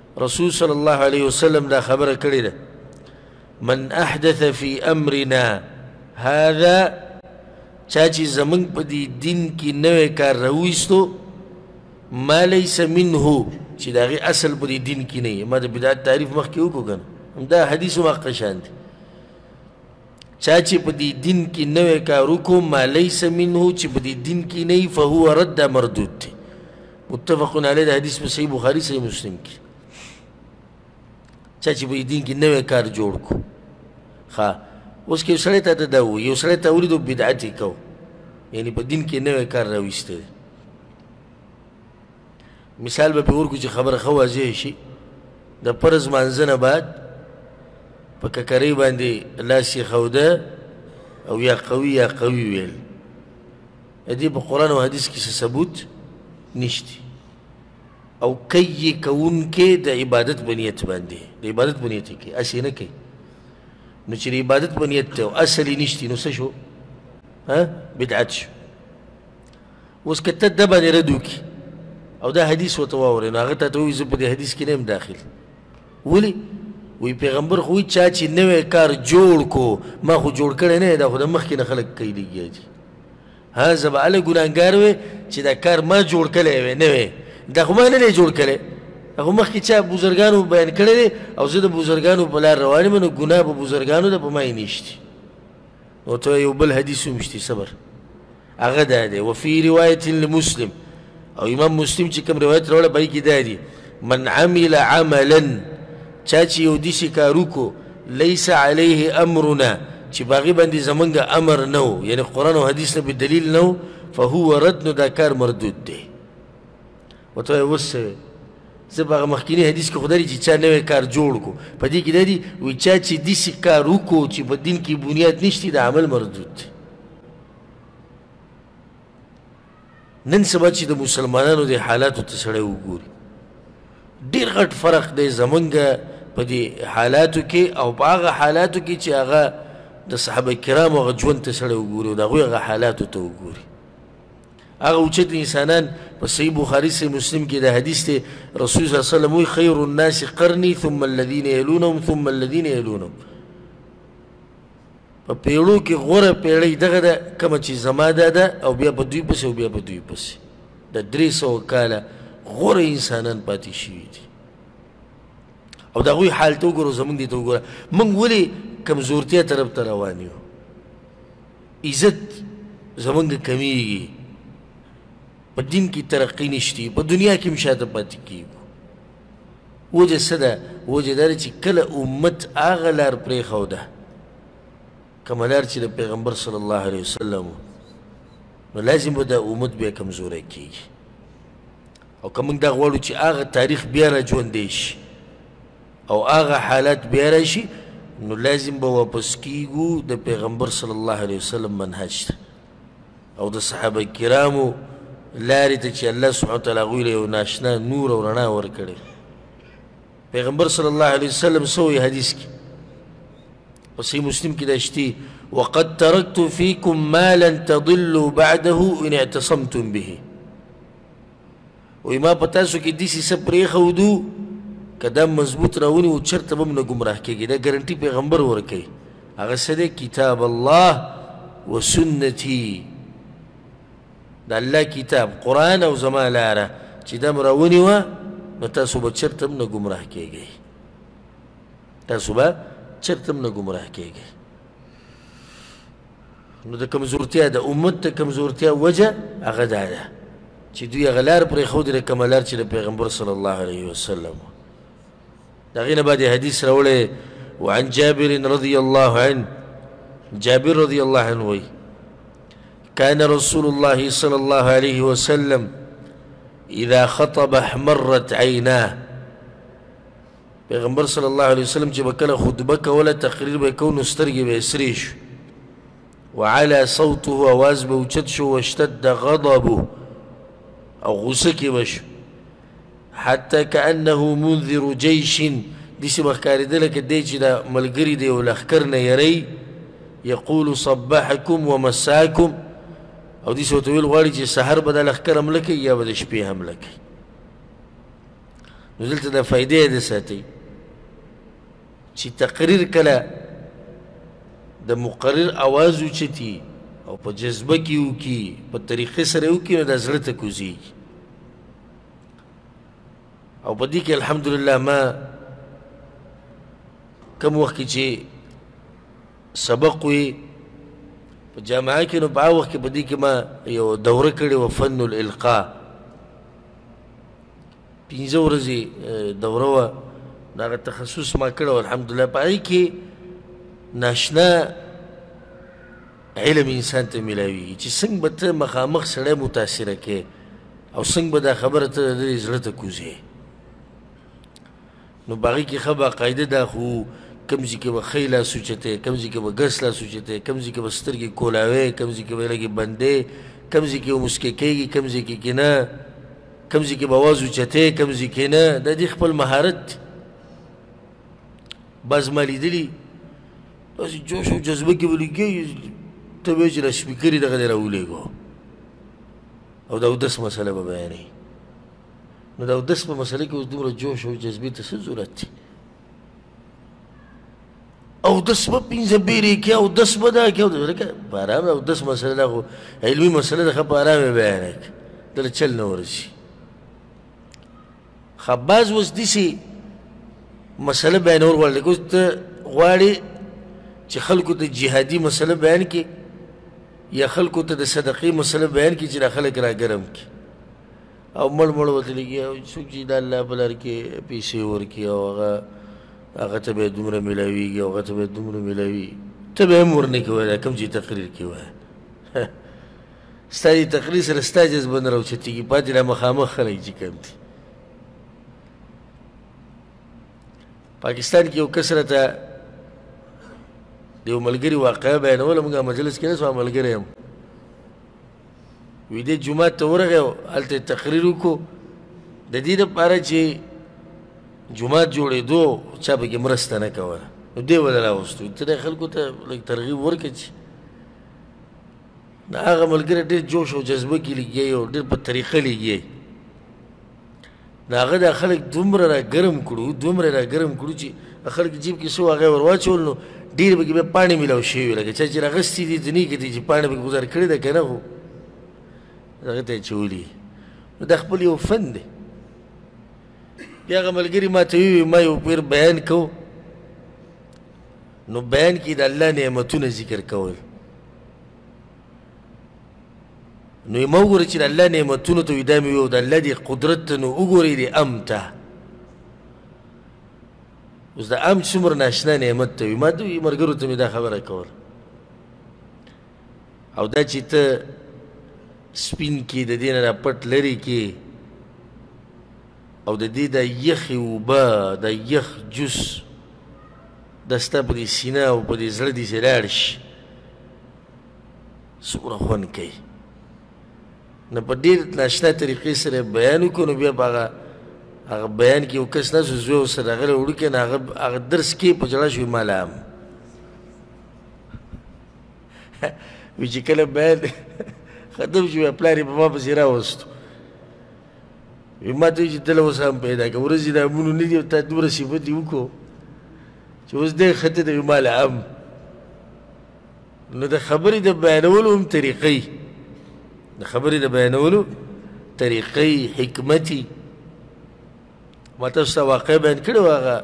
رسول صلی الله علیه وسلم دا خبره کړې ده من احدث فی امرنا هذا چا چې زمونږ په دې دین کې نوی کار راویستو ما لیس منه چې د هغې اصل په دې دین کې نه ما د بدعت تعریف مخکې وکړو که همدا حدیث هم حق شان دی چا چې په دې دین کې نوې کار وکړو ما لیس منه چې په دې دین کې نه فهو رد دا مردود دی متفق علیه د حدیث په صحیح بخاری صحیح مسلم کې چا چې په دې دین کې نوې کار جوړ کو ښه اوس کې سړی ته دا و یو سړی ته ولیدو بدعت یې کو یعنی په دین کې نوې کار راویسته دی مثال به پرې ورکړو چې خبره ښه واضح شي د فرض لمانځه نه بعد په ککرۍ باندې لاس یې ښوده او یا قوي یا قوي ویل د دې په قرآن او حدیث کې څه ثبوت نشته او کوي کوونکی د عبادت په نیت باندې د عبادت په نیت کې هسې نه کوي نو چې د عبادت په نیت ته اصل یې نشته نو څه شو ها بدعت شو اوس که ته د باندې رد وکړي او دا حدیث ورته واورې نو هغه ته ته وایي زه په دې حدیث کې نه یم داخل ولې وی پیغمبر خو چا چې نوې کار جوړ کو ما خو جوړ کړی نه دا خو د مخکې نه خلک کوي لګیا دي ها زه به هله ګناهګار وی چې دا کار ما جوړ کړی وی نه وی دا خو ما نه دی جوړ کړی هغه مخکې چا بزرګانو بیان کړی دی او زه د بزرګانو په لار روان یم نو ګناه به بزرګانو ده په ما یې نشته او ته یو بل حدیث هم شته صبر هغه دا دی وفي روایت لمسلم او امام مسلم چې کوم روایت راوړی پای کې دا دی من عمل عملا چا چې یو داسې کار وکړو لیس علیه امرنا چې په هغې باندې زمونږ امر نه و یعنې قرآن او حدیث نه به دلیل نه و فهو رد نو دا کار مردود دی او ته اوس څه وې زه په هغه مخکیني حدیث کې خو دري چې چا نوی کار جوړ کو په دې کې دري وي چا چې داسې کار وکړو چې په دین کې بنیاد نشته د عمل مردود دی نن سبا چې د مسلمانانو د حالاتو ته سړی وګوري ډېر غټ فرق دی زمونږ په دې حالاتو کې او په هغه حالاتو کې چې هغه د صحابه کرامو هغه ژوند ته سړی وګوري او د هغوی هغه حالاتو ته وګوري هغه اوچت انسانان په صحیح بخاری صحیح مسلم کې د حدیث ته رسول صلی الله علیه وسلم وی خیر الناس قرنی ثم الذين يلونهم ثم الذين يلونهم په پیړو کې غوره پیړۍ دغه ده کوم چې زما ده ده او بیا په دوی پسې او بیا په دوی پسې د درې سوه کاله غوره انسانان پاتې شوي دي او د هغوی حال ته وګوره زمونږ دې ته وګوره موږ ولې کمزورتیا طرف ته روان یو عزت زمونږ کمیږي په دین کې ترقی نشتی په دنیا کې هم شاته پاتې کیږو وجه څه ده وجه دا چې کله امت هغه لار پرېښوده کومه لار چې د پیغمبر صلی الله علیه وسلم نو لازم به دا امت بیا کمزوری کیږي او که موږ دا غواړو چې هغه تاریخ بیا را ژوندی شي او هغه حالات بیا راشي نو لازم به واپس کیږو د پیغمبر صلی الله علیه وسلم منهج ته او د صحابه کرامو لارې ته چې الله سبحانه وتعالی هغوی له یو ناشنا نور او رڼا ورکړې پیغمبر صلی الله علیه وسلم څه وایي حدیث کې په صحیح مسلم کې دا شتي وقد ترکت فیکم ما لن تضلوا بعده ان اعتصمتم به وی ما په تاسو کې داسې څه پرېښودو که دا مضبوط راونی و چرته به هم نه ګمراه کېږي دا ګرنټي پیغمبر ورکوي هغه څه دی کتاب الله و سنتي د الله کتاب قرآن او زما لاره چې دا راونی وه نو تاسو به چرته هم نه ګمراه کېږئ تاسو به چرته هم نه ګمراه کېږئ نو د کمزورتیا د امت د کمزورتیا وجه هغه دا ده چې دوی هغه لار پرېښودې ده کومه لار چې د پیغمبر صلی الله علیه وسلم د هغې نه بعد حدیث راوړی وعن جابر رضی الله عنه جابر رضی الله عنه وایي كان رسول الله صلى الله عليه وسلم إذا خطب احمرت عيناه پیغمبر صلی الله علیه وسلم چې به کله خطبه کوله تقریر به کو نو سترګې به سرې شو وعلى صوته اواز به اوچت شو واشتد غضبه او غوسه کې به شو حتی کأنه منذر جیش داسې به ښکارېده لکه دی چې دا ملګري دی او لښکر نه یری یقول صبحکم ومساکم او داسې ورته ویل غواړي چې سحر به دا لښکر حمله کوي یا به د شپې حمله کوي نو دلته د فائدې د ساتي چې تقریر کله د مقرر आवाज اوچتي او په جذبه کې وکي په طریقې سره وکي نو د زړه ته کوزي او په دې کې الحمدلله ما کم وخت کې چې سبق وي په جامعه کې نو په وخت کې په دې کې ما یو دوره کړې و فن الالقاء پنځه ورځې دوره وه د هغه تخصص ما کړی و الحمدلله په هغې کې ناشنا علم انسان ته میلاویږي چې څنګه به ته مخامخ سړی متاثره کوې او څنګه به دا خبره ته د زړه ته کوزې نو په هغه کې ښه باقاعده دا خو کوم ځای کې به ښی لاس اوچتی کوم ځای کې به ګس لاس اوچتی کوم ځای کې به سترګې کولاوی کوم ځای کې به یې لږې بندی کوم ځای کې به موسکی کېږي کوم ځای کې کې نه کوم ځای کې به اواز اوچتی کوم ځای کې نه دا دې خپل مهارت دی بعض ما لیدلي داسې جوش او جذبه کې به لګي ته به یې چې له سپیکرې دغه دی راولېږو او دا اودس مسله به بیانوي نو د اودس په مسله کې اوس دومره جوش او جذبې ته څه ضرورت دی اودس به پنځه بیرې کې اودس به دا کې اودس لکه په ارامه اودس مسله دا خو علمي مسله ده ښه په ارامه بیانه کړي دله چل نه ورسي ښه بعض اوس داسې مسله بیانول غواړي لکه اوس ته غواړې چې خلکو ته جهادي مسله بیان کړي یا خلکو ته د صدقې مسله بیان کړي چې دا خلک راګرم کړي او مړ مړ وته لګي او څوک چې د الله په لار کې پیسې ورکي او هغه هغه ته به دومره ملاويږي او هغه ته به دومره ملاوي ته به مور نه کوي دا کوم چې تقریر کې وای ستاسو تقریر سره ستاسو جذبه نه راوچتېږي پاتې را مخامخ خلک چې کوم دي پاکستان کې یو کسره ته د یو ملګري واقعه بیانوله موږ مجلس کې نه سو ملګری یم وی د جمعه ته ورغه الته تقریر وکړو د دې لپاره چې جمعه جوړې دو چا به مرسته نه کوله نو دی ولا راوستو ته خلکو ته لږ ترغیب ورکړي دا هغه ملګری ډېر جوش او جذبه کې لګي او ډېر په طریقه لګي نو هغه دا خلک دومره را ګرم کړو دومره را ګرم کړو چې خلک جیب کې څو هغه ور واچول نو ډېر به کې به پاڼې ملاو شوي لکه چا چې راغستې دي دنې کې دي چې پاڼې به ګزار کړې ده که نه خو هغه ته یې چولي نو دا خپل یو فن دی بیا هغه ملګري ما ته وویل ما یو پیر بیان کو نو بیان کې د الله نعمتونه ذکر کول نو مو ګوري چې الله نعمتونو ته دا مې یو د الله دی قدرت ته نو وګوري دی ام ته اوس د ام څومره ناشنا نعمت ته وي ما د مرګرو ته مې دا خبره کوله او دا چې ته سپین کې د دې نه را پټ لري کې او د دې د یخې اوبه د یخ جوس د ستا په دې سینه او په دې زړه دې لاړ شي څومره خوند کوي نو په ډېر ناشنا طریقې سره بیان وکړو نو بیا به هغه هغه بیان کې یو کس نه شو زوی ورسره راغلی وړوکی نه هغه هغه درس کې په ژړا شوي ما له هم وي چې کله بیان ختم شو بیا پلار یې په ما پسې راوستو وي ما ته وي چې دله اوس هم پیدا کړه ورځې د امونو نه دي او تا دومره صفت یې وکړو چې اوس دی ښه ته د وي ما له هم نو د خبرې د بیانولو هم طریقې د خبرې د بیانولو طریقې حکمتي ما تاسو ته واقع بیان کړې وه هغه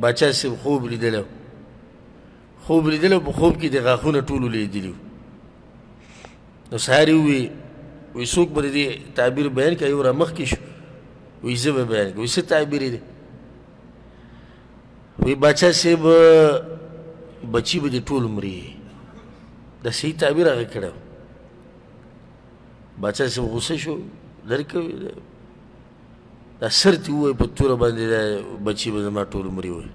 باچا صاحب خوب لیدلی خوب لیدلی په خوب کې د غاښونه ټول ولیدلي نو سهار یې ووی وایي څوک به د دې تعبیر بیان کړي یو رامخکې شو وایي زه به بیان کړم وایي څه تعبیر یې دی وی بچا سیب بچی به دې ټول مري د صحیح تعبیر هغه کړو بچا سیب غوسه شو درکوي دا سر تی وای په تور باندې دا بچی به زما ټول مري وای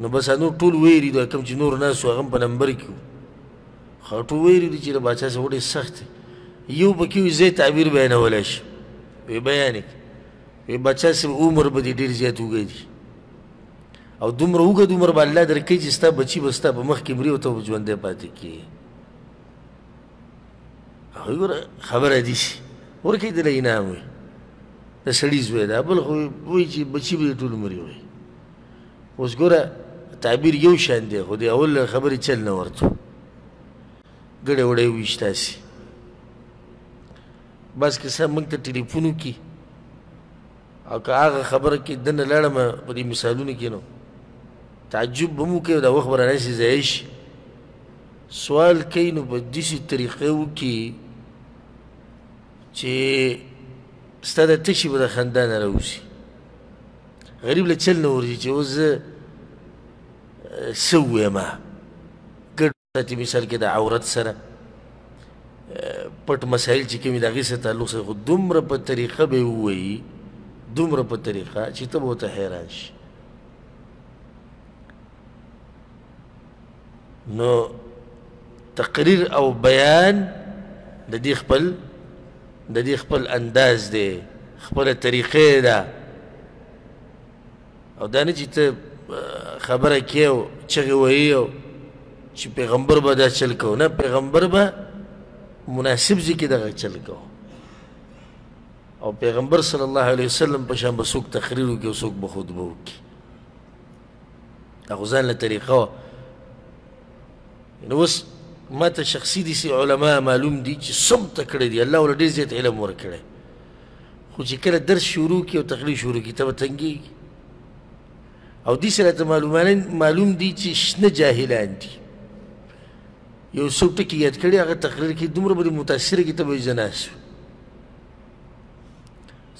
نو بس نو ټول ویری دا کم چې نور نه سو هغه په نمبر کې خاطو ویری دي چې د بچا سره وړي سخت یو پکې زی تعبیر بیانول شي وی بیان کې وی بچا سي عمر به دي ډیر زیات وګدي او دومره وګد عمر به الله درکې چې ستا بچي بستا په مخ کې مري او ته ژوندې پاتې کی هغه خبره دي شي ورکې دې نه نه وي د سړي زوی دا بل خو وی چې بچي به ټول مري وي اوس ګوره تعبیر یو شان دی خو د اول خبرې چل نه ورته ګړې وړې ویشتاسي بس که صاحب موږ ته ټلیفون وکړي او که هغه خبره کې دنه لړم په دې مثالونو کې نو تعجب به مو کوي دا وخت به رانه شي ځای شي سوال کوي نو په داسې طریقه وکړي چې ستا د تشي به د خندا نه راوځي غریب له چل نه ورځي چې اوس زه څه ووایم چې مثال کې د عورت سره پټ مسایل چې کومې د هغې سره تعلق سره خو دومره په طریقه به ووایي دومره په طریقه چې ته به ورته حیران شي نو تقریر او بیان د دې خپل د دې خپل انداز دی خپله طریقه ده او دا نه چې ته خبره کې او چغې وهي او چې پیغمبر به دا چل کو نه پیغمبر به مناسب ځای کې دغه چل کو او پیغمبر صلی الله علیه وسلم په شان به څوک تقریر وکړي او څوک به خطبه وکړي هغه ځان له طریقه وه نو اوس ما ته شخصي داسې علما معلوم دي چې سم تکړه دي الله ورله ډېر زیات علم ورکړی خو چې کله درس شروع کی او تقریر شروع کی ته به تنګېږي او دې سره ته معلوم دي چې شنه جاهلان دي یو څوک ټکي یاد کړي هغه تقریر کې دومره باندې متاثر کې ته به زنا شو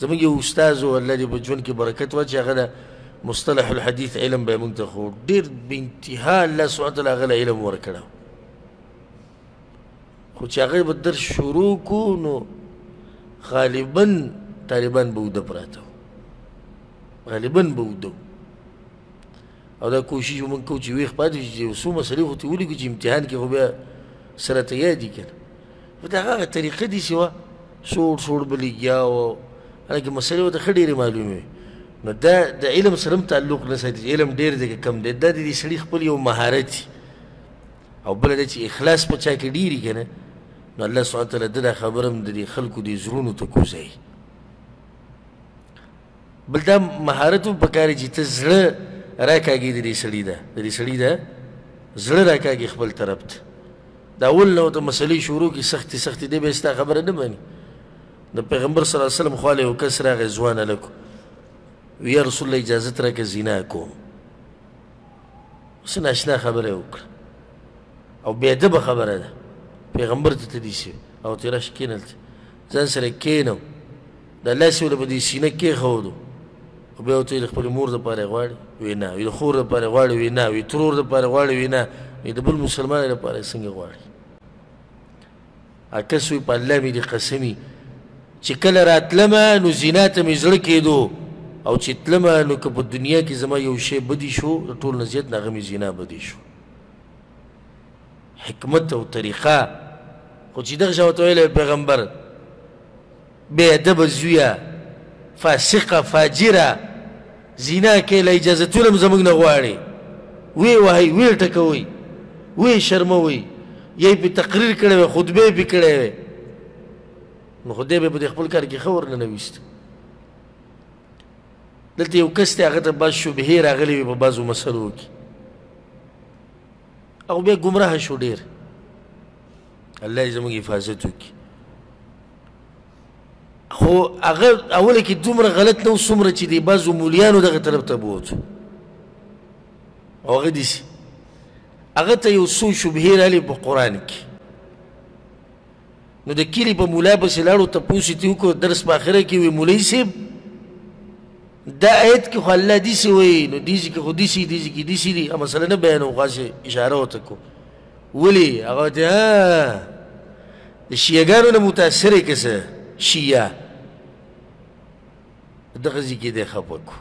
زموږ یو استاد و الله دې په ژوند کې برکت واچي هغه ده مصطلح الحديث علم به مونږ ته خو ډېر بې انتها الله سبحانه وتعالی هغه علم ورکړی خو چې هغه به در شروع کو نو غالبا طالبان به وده پراته غالبا به وده او دا کوشش مونږ کوو چې ویښ پاتې شو چې یو څو مسلې خو ته ولیکو چې امتحان کې خو بیا سره ته یادې که نه خو د هغه طریقه دي چې وه سوړ سوړ به لګیا و هلکه مسلې ورته ښه ډېرې معلومې وي نو دا د علم سره هم تعلق نه ساتي چې علم ډېر دی که کم دی دا د دې سړي خپل یو مهارت او بل دا چې اخلاص په چا کې ډیری کنه نو الله سبحانه تعالی دا خبرم د دې خلکو د زړونو ته کوزي بل دا مهارت په کار چې ته زړه راکاږي د دې سړی دا د دې سړی دا زړه راکاږي خپل طرف ته دا اول نو د مسلې شروع کی سختي سختي دی به ستا خبره نه مانی د پیغمبر صلی الله علیه وسلم خاله او کسره غزوان لکو وی رسول الله اجازه ترکه زنا کوم څه ناشنا خبره یې وکړه او بې ادبه خبره ده پیغمبر ته تللی شي او ته راشه کښېنه هلته ځان سره کښېنه د الله سیو له به دې سینه کېښودو او بیا ورته د خپلې مور دپاره یې غواړي وی نه وی د خور دپاره یې غواړي وی نه وی ترور دپاره یې غواړي وی نه وی د بل مسلمان دپاره یې څنګه غواړي اتسوی په الله می دی قسمی چې کله راتلم نو زنا ته می زړه کېدو او چې تلم نو که په دنیا کې زما یو شی بدی شو د ټول نزیت نه غمی زنا بدی شو حکمت او طریقه خو چې دغه شاوته ویل پیغمبر بې ادبه زویه فاسقه فاجره زنا کې له اجازتونه هم زموږ نه غواړي وی وهئ وی ټکوئ وی شرموئ یی په تقریر کړی وی خطبه یې پې کړی وی نو خدای به په خپل کار کې ښه ورننه ویست دلته یو کس دی هغه ته بعض شبهې راغلې وي په بعضو مسلو کې او بیا ګمراه شو ډېر الله دې زموږ حفاظت وکړي خو هغه اوله کې دومره غلط نه و څومره چې د بعضو مولیانو دغه طرف ته بوتو او هغه دي سي هغه ته یو څو شبهې راغلې په قرآن کې نو د کلي په مولا پسې لاړو تپوس یې ترې وکړو درس په اخره کې وایي مولوي صاحب دا آیت کې خو الله داسې وایي نو داسې کې خو داسې داسې کې داسې دي مثلا نه بیانوم خو هسې اشاره ورته کوم ولي هغه ته د شیعګانو نه متاثر یې کسه شیعه دغه ځکه دی خپه کو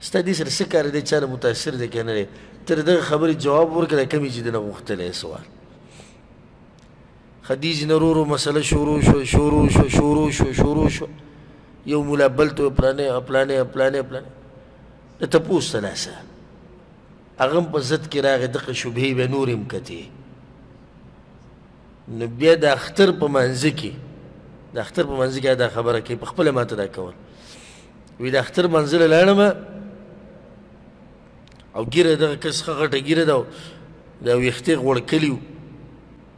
ستا دې سره څه کار دی چا نه متاثر دی که نه دی تر دغه خبرې جواب ورکړه کمې چې دنه غوښتلی سوال خدیج نرورو مسله شروع شو شروع شو شروع شو شروع شو یو مولا بل ته پلانې پلانې پلانې پلانې ته پوسته لاسه هغه هم په ضد کې راغی دغه شبهې به نورې هم کتې نو بیا د اختر په منځ کې د اختر په منځ کې دا خبره کوي په خپل ماته دا کول وی د اختر منزل لاړم او ګیره دغه کس خغټه ګیره دا دا ویختې غوړ کلیو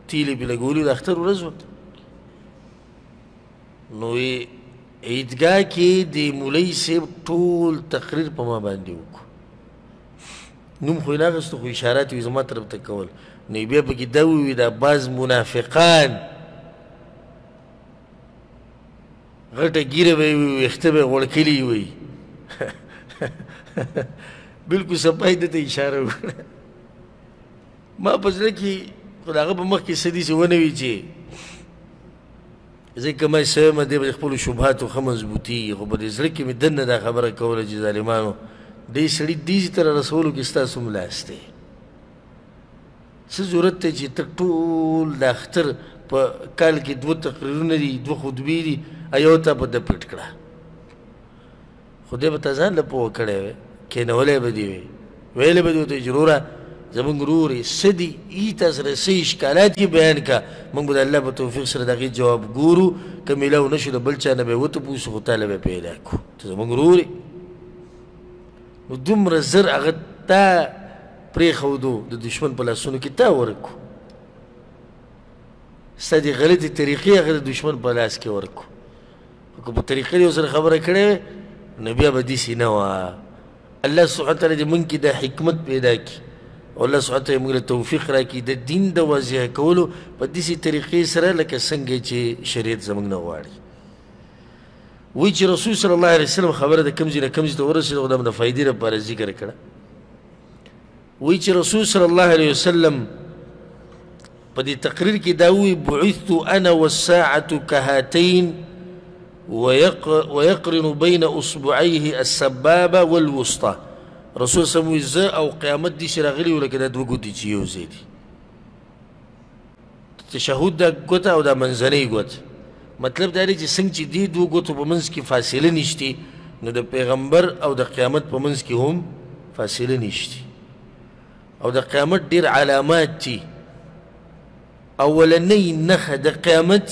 تیلې په لګولیو د اختر ورځ وته نو عیدګاه کې د مولوي صاحب ټول تقریر په ما باندې وکړو نوم خو یې نه اخېستو خو اشارات یې زما طرف ته کول نو بیا پکې دا ووي دا بعض منافقان غټه ګیره به یې وي ویښته به یې غوړکلي وي بلکل سپای ده ته اشاره وکړه ما په زړه کې خو د هغه په مخ کې څه دي چې ونه وي چې ځکه مې سوی مې دی به خپل شبهاتو ښه مضبوطیږي خو په دې زړه کې مې دننه دا خبره کوله چې ظالمانو دې سړي دیزي ته رسولو کې ستاسو هم لاس دی څه ضرورت دی چې ته ټول د اختر په کال کې دوه تقریرونه دي دوه خطبې دي ایو ته په ده پټ کړه خو دې به ته ځان له پوه کړی وی کېنولی به دې وی ویلی به دې ورته چې وروره زمونږ ورورې څه دي ای تاسو سره څه اشکالات یې بیان کړه موږ به د الله په توفیق سره د هغې جواب ګورو که میلاو نه شو د بل چا نه به یې وتپوسو خو تاله به یې پیدا کړو ته زمونږ ورورې نو دومره زر هغه تا پرېښودو د دشمن په لاسونو کې تا ورکو ستا دې غلطې طریقې هغه د دشمن په لاس کې ورکو که په طریقه یو سره خبره کړې نو بیا به دې سینه وا الله سبحانه وتعالی دې مونږ کې د حکمت پیدا کی او الله سبحانه وتعالی موږ له توفیق راکړي د دین د واضح کولو په داسې طریقې سره لکه څنګه چې شریعت زموږ نه غواړي وی چې رسول صلی الله علیه وسلم خبره د کمزې نه کمزې ته ورسېده او د فائدې لپاره ذکر کړه وی چې رسول صلی الله علیه وسلم په دې تقریر کې دا وی بعثت انا والساعه كهاتين ويقرن بين اصبعيه السبابه والوسطى رسول صلی الله علیه وسلم او قیامت دي شرغلی ولکه د دوه ګوتې چې یو ځای دي تشهد دا ګوته او دا منځنۍ ګوت مطلب دا دی چې څنګه چې دې دوه ګوتو په منځ کې فاصله نشته نو د پیغمبر او د قیامت په منځ کې هم فاصله نشته او د قیامت ډیر علامات دي اولنۍ نخه د قیامت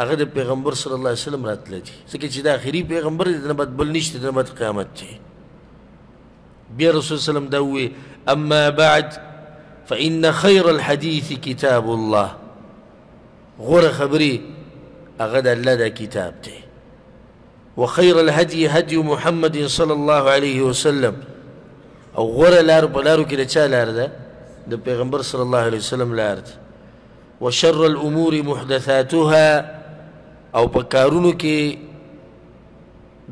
هغه د پیغمبر صلی الله علیه وسلم راتله دي ځکه چې د اخري پیغمبر د نبات بل نشته د نبات قیامت دی بیا رسول سلام دا وی اما بعد فإن خير الحديث كتاب الله غره خبري هغه د الله دا کتاب دی وخير الهدي هدي محمد صلى الله عليه وسلم او غره لار په لارو کې د چا لار ده د پیغمبر صلی الله علیه وسلم لار ده وشر الامور محدثاتها او په کارونو کې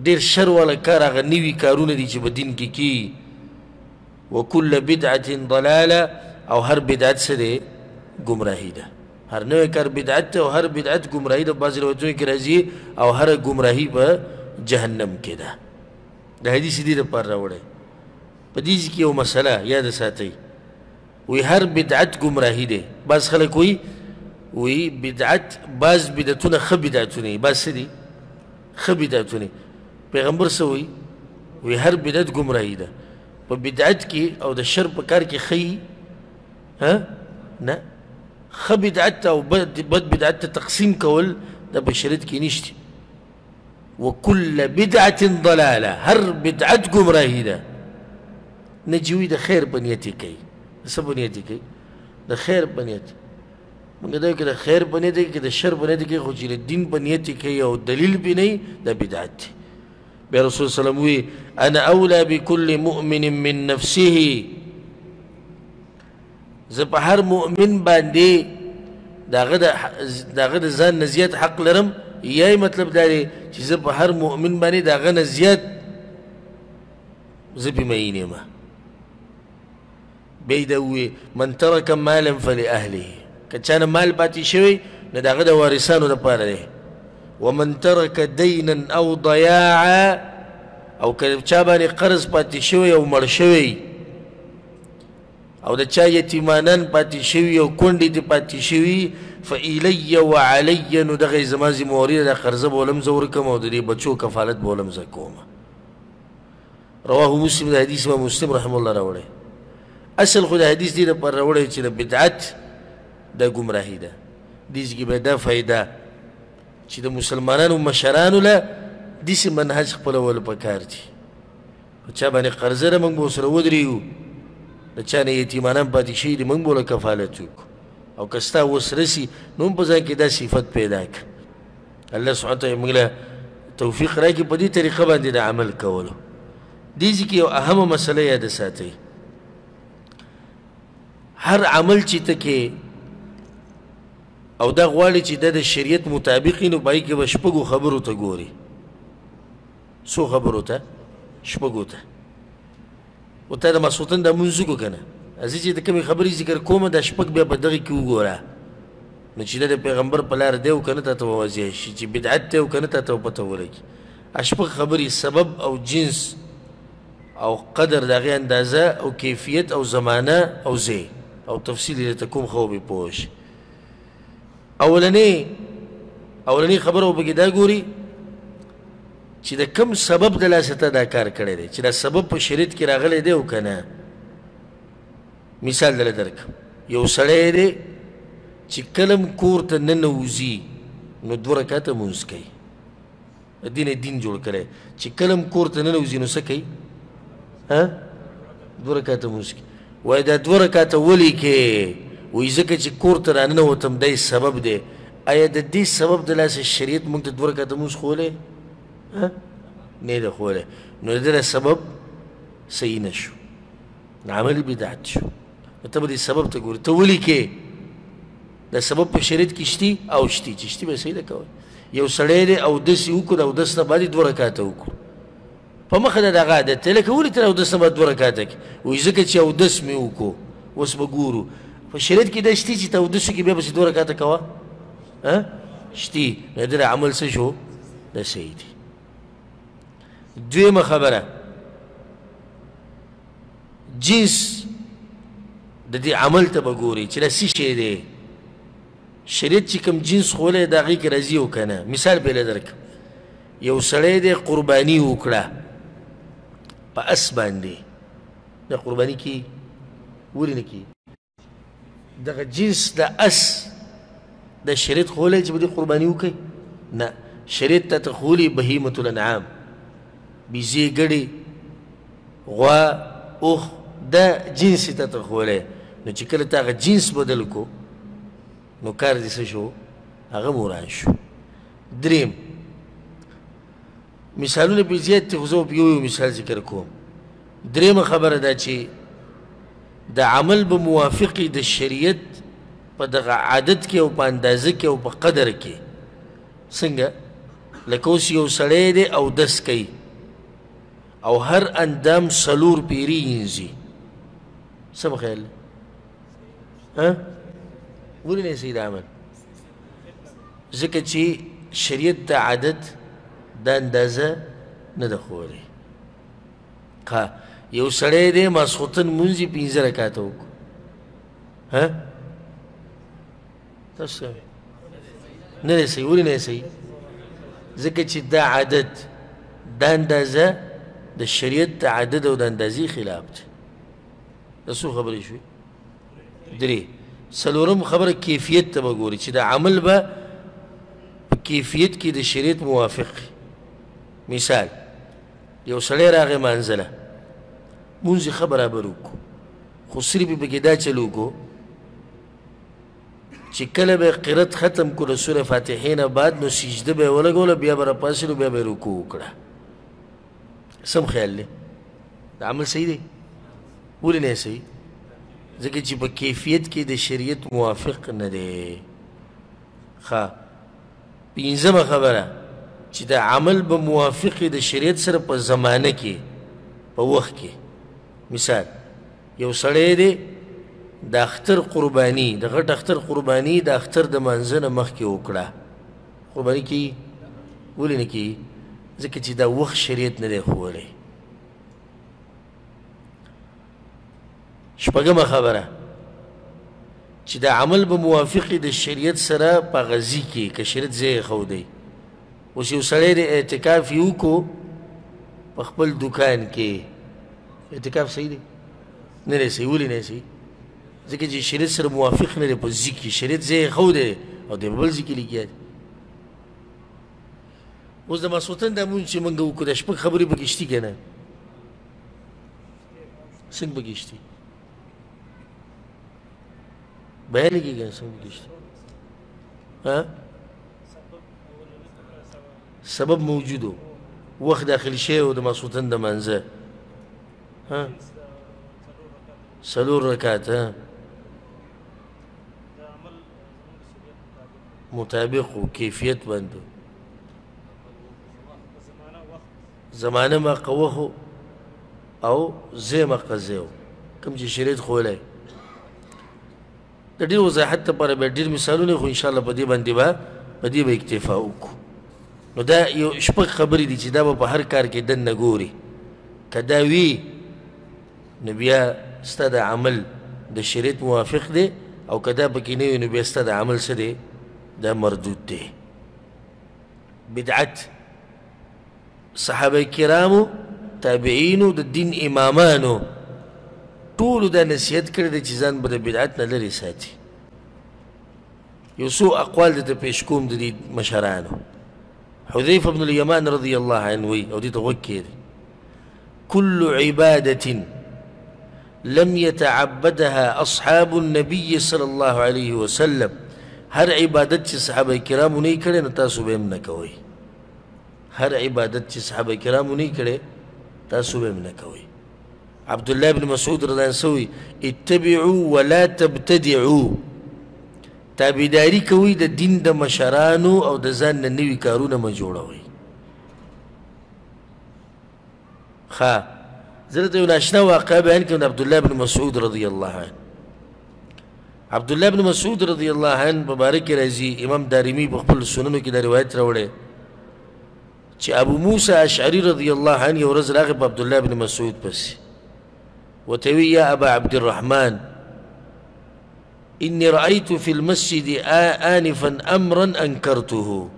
ډیر شر والا کار هغه نوي کارونه دي چې په دین کې کی وکل بدعه ضلاله او هر بدعت څه دی ګمراهی ده هر نوې کار بدعت ته او هر بدعت ګمراهی ده بعضې روایتونو کې راځي او هر ګمراهی په جهنم کې ده د حدیث دې لپاره راوړی په دې کې یو مسله یاد ساتئ وی هر بدعت ګمراهی ده بعض خلک وی وی بدعت بعض بدعتونه ښه بدعتونه بعض څه دي خه بدعتونه پیغمبر سوی وی هر بدعت گمراهی ده په بدعت کې او د شر په کار کې خی ها نه خه بدعت او بد بد بدعت ته تقسیم کول د بشریت کې نشته وكل بدعة ضلالة هر بدعت گمراهی ده نجوی د خیر په نیت کوي څه په نیت کوي د خیر په نیت موږ دا کې د خیر په نیت کې د شر په نیت کې خو چې د دین په نیت کې او دلیل به نه د بدعت دی بیا رسول صلی الله علیه وسلم وی انا اولا بكل مؤمن من نفسه زه په هر مؤمن باندې داغه د داغه د ځان نزیات حق لرم یای مطلب دا دی چې زه په هر مؤمن باندې داغه نزیات زه به مینه ما بیا یې دا ووې، من ترک مالا فلأهله، که چا نه مال پاتې شوی نو د هغه د وارثانو لپاره دی، ومن ترک دینا او ضیاعا، او که چا باندې قرض پاتې شوی او مړ شوی او د چا یتیمانان پاتې شوي او کونډې دې پاتې شوي فإلی و علی نو دغه زما ذمواري ده قرضه به ولم زه ورکوم او د دې بچو کفالت به ولم زه کوم رواه مسلم دا حدیث امام مسلم رحم الله راوړی اصل خو دا حدیث دې لپاره راوړی چې د بدعت دا ګمراهي ده دې ځکه به دا فایده چې د مسلمانانو مشرانو له داسې منهج خپلول پکار دي په چا باندې قرضه ده موږ به ورسره ودرېږو د چا نه یتیمانان پاتې شوي دي موږ به له کفالت وکړو او که ستا وس رسي نو هم په ځان کې دا صفت پیدا کړه الله سبحانه وتعالى موږ له توفیق راکړي په دې طریقه باندې د عمل کولو دې ځکه یو اهمه مسله یاد ساتي هر عمل چې ته کې او دا غواړي چې د شریعت مطابق نو بای کې بشپګو خبرو ته ګوري سو خبرو ته شپګو ته او تا د ماسخوتن دا مونځ وکړو کنه زه چې د کومې خبرې ذکر کوم دا شپږ بیا په دغه کې وګوره نو چې د پیغمبر په لار دی او کنه تا ته واضح شي چې بدعت دی او کنه تا ته پته ولګي اشپږ خبرې سبب او جنس او قدر دغه اندازه او کیفیت او زمانه او زی او تفصیل یې ته کوم خو به پوښ اولنې اولنې خبره وبګی دا ګوري چې د کوم سبب د لاسه ته دا کار کړی دی چې دا سبب په شریعت کې راغلی دی او که نه مثال دله درک یو سړی دی چې کلم کور ته ننوځي نو دوه رکعته مونځ کوي دین دین جوړ کړي چې کلم کور ته ننوځي نو څه کوي ها دوه رکعته مونځ کوي وای دا دوه رکعته ولي کې وای ځکه چې کور ته راننوتم دی سبب دی ایا د دې سبب د لاسه شریعت موږ ته دوه رکعته لمونځ ښوولی نه دی ښوولی نو د دې سبب صحیح نه شو عملي بدعت شو نو ته به دې سبب ته ګورې ته ولیکې د سبب په شریعت کې شتي او شتي چې شتي به صحیح ده کوی یو سړی دی اودس یې وکړو د اودس نه بعد یې دوه رکعته وکړو په مخه د دغه عادت دی لکه ولې تر اودسه به دوه رکاته کې وایي ځکه چې اودس مې وکړو اوس به ګورو په شریعت کې دا شته چې ته اودس کې بیا پسې دوه رکاته کوه شتي د دې عمل څه شو د صحیح دی دویمه خبره جنس د دې عمل ته به ګوري چې دا څه شی دی شریعت چې کوم جنس خولی د هغې کې راځي او که نه مثال بېله درکړم یو سړی دی قرباني وکړه په اس باندې د قرباني کې ولې نه کېږي دغه جنس د اس د شریعت خولی چې به دې قرباني وکړي نه شریعت ته ته خولی بهیمة الانعام بیزې ګړې غوا اوښ دا جنس ته ته خولی نو چې کله تا هغه جنس بدل کو نو کار دې څه شو هغه مو وران شو دریم مثالونه به زیات دي خو زه به یو یو مثال ذکر کوم دریمه خبره دا چې د عمل به موافقي د شریعت په دغه عادت کې او په اندازه کې او په قدر کې څنګه لکه اوس یو سړی دی او دس کوي او هر اندام سلور پیری ینځي سم خیال ها ولې نه صحیح ده عمل ځکه چې شریعت د عدد د اندازه نه ده ښوولې ښه یو سړی دی ماسخوتن لمونځ یې پنځه رکاته وکړو ها تاسو څه نه دی صحیح ولې نه دی صحیح ځکه چې دا عدد دا اندازه د شریعت د عدد او د اندازې خلاف دی د څو خبرې شوې درې څلورم خبره کیفیت ته به ګوري چې د عمل به په کیفیت کې د شریعت موافق مثال یو سړی راغی مانځله مونځ یې ښه برابر وکړو خو صرف یې پکې دا چل وکړو چې کله به قرت ختم کړو د سورې فاتحې نه بعد نو سجده به یې ولګوله بیا به راپاڅېدو بیا به یې رکوع وکړه سم خیال دی د عمل صحیح دی ولې نه صحیح ځکه چې په کیفیت کې د شریعت موافق نه دی ښه پنځمه خبره چې د عمل به موافق د شریعت سره په زمانه کې په وخت کې مثال یو سړی دی د اختر قرباني د غټ اختر قرباني د اختر د منځنه مخکې وکړه خو به نه کېږي ولې نه کېږي ځکه چې دا وخت شریعت نه دی ښوولی شپږمه خبره چې دا عمل به موافق د شریعت سره په غزي کې که شریعت ځای ښودی اوس یو سړی د اعتکاف یې وکړو په خپل دکان کې اعتکاف صحیح دی نه دی صحیح ولې نه صحیح ځکه چې شریعت سره موافق نه دی په ځي کې شریعت ځای یې ښو دی او دی په بل ځي کې لګیا دی اوس د ماسوتن دا مونځ چې مونږ وکړو د شپږ خبرې پکې شتي که نه څنګه پکې شتي بیان یې کېږي څنګه پکې شتي ها سبب موجود و وخت داخل شوی و د ماسوتن د منځه ها سلور رکعاته مطابق او کیفیت باندې زمانه ما قوه او زه ما قزیو کوم چې شریعت خولای د دې وضاحت لپاره به ډیر مثالونه خو ان شاء الله په دې باندې به په دې به اکتفا وکړو نو دا یو شپږ خبرې دي چې دا به په هر کار کې دنه ګوري کدا وی نو بیا ستا دا عمل د شریعت موافق دی او که دا پکې نه وي نو بیا ستا دا عمل څه دی دا مردود دی بدعت صحابه کرامو تابعینو د دین امامانو ټولو دا نصیحت کړی دی چې ځان به د بدعت نه لرې ساتي یو څو اقوال درته پیش کوم د دې مشرانو حذیفه بن الیمان رضی الله عنه وایي او دې ته غوږ کښېږدي كل عبادة لم يتعبدها اصحاب النبي صلى الله عليه وسلم هر عبادت چې صحابه کرامو نه کړي نو تاسو به هم نه کوئ هر عبادت چې صحابه کرامو نه کړي تاسو به هم نه کوئ عبد الله بن مسعود رضی الله عنه اتبعوا ولا تبتدعوا تابعداري کوي د دین د مشرانو او د ځان نه نوي کارونه مجوړوي ښه زه درته یو ناشنا واقعه بیان کړم د عبدالله بن مسعود رضی الله عنه عبدالله بن مسعود رضی الله عنه په باره کې راځي امام دارمي په خپل سننو کې دا روایت راوړی چې ابو موسی اشعري رضی الله عنه یو ورځ راغی په عبدالله بن مسعود پسې ورته وی یا ابا عبد الرحمن إني رأيت في المسجد آنفا أمرا أنكرته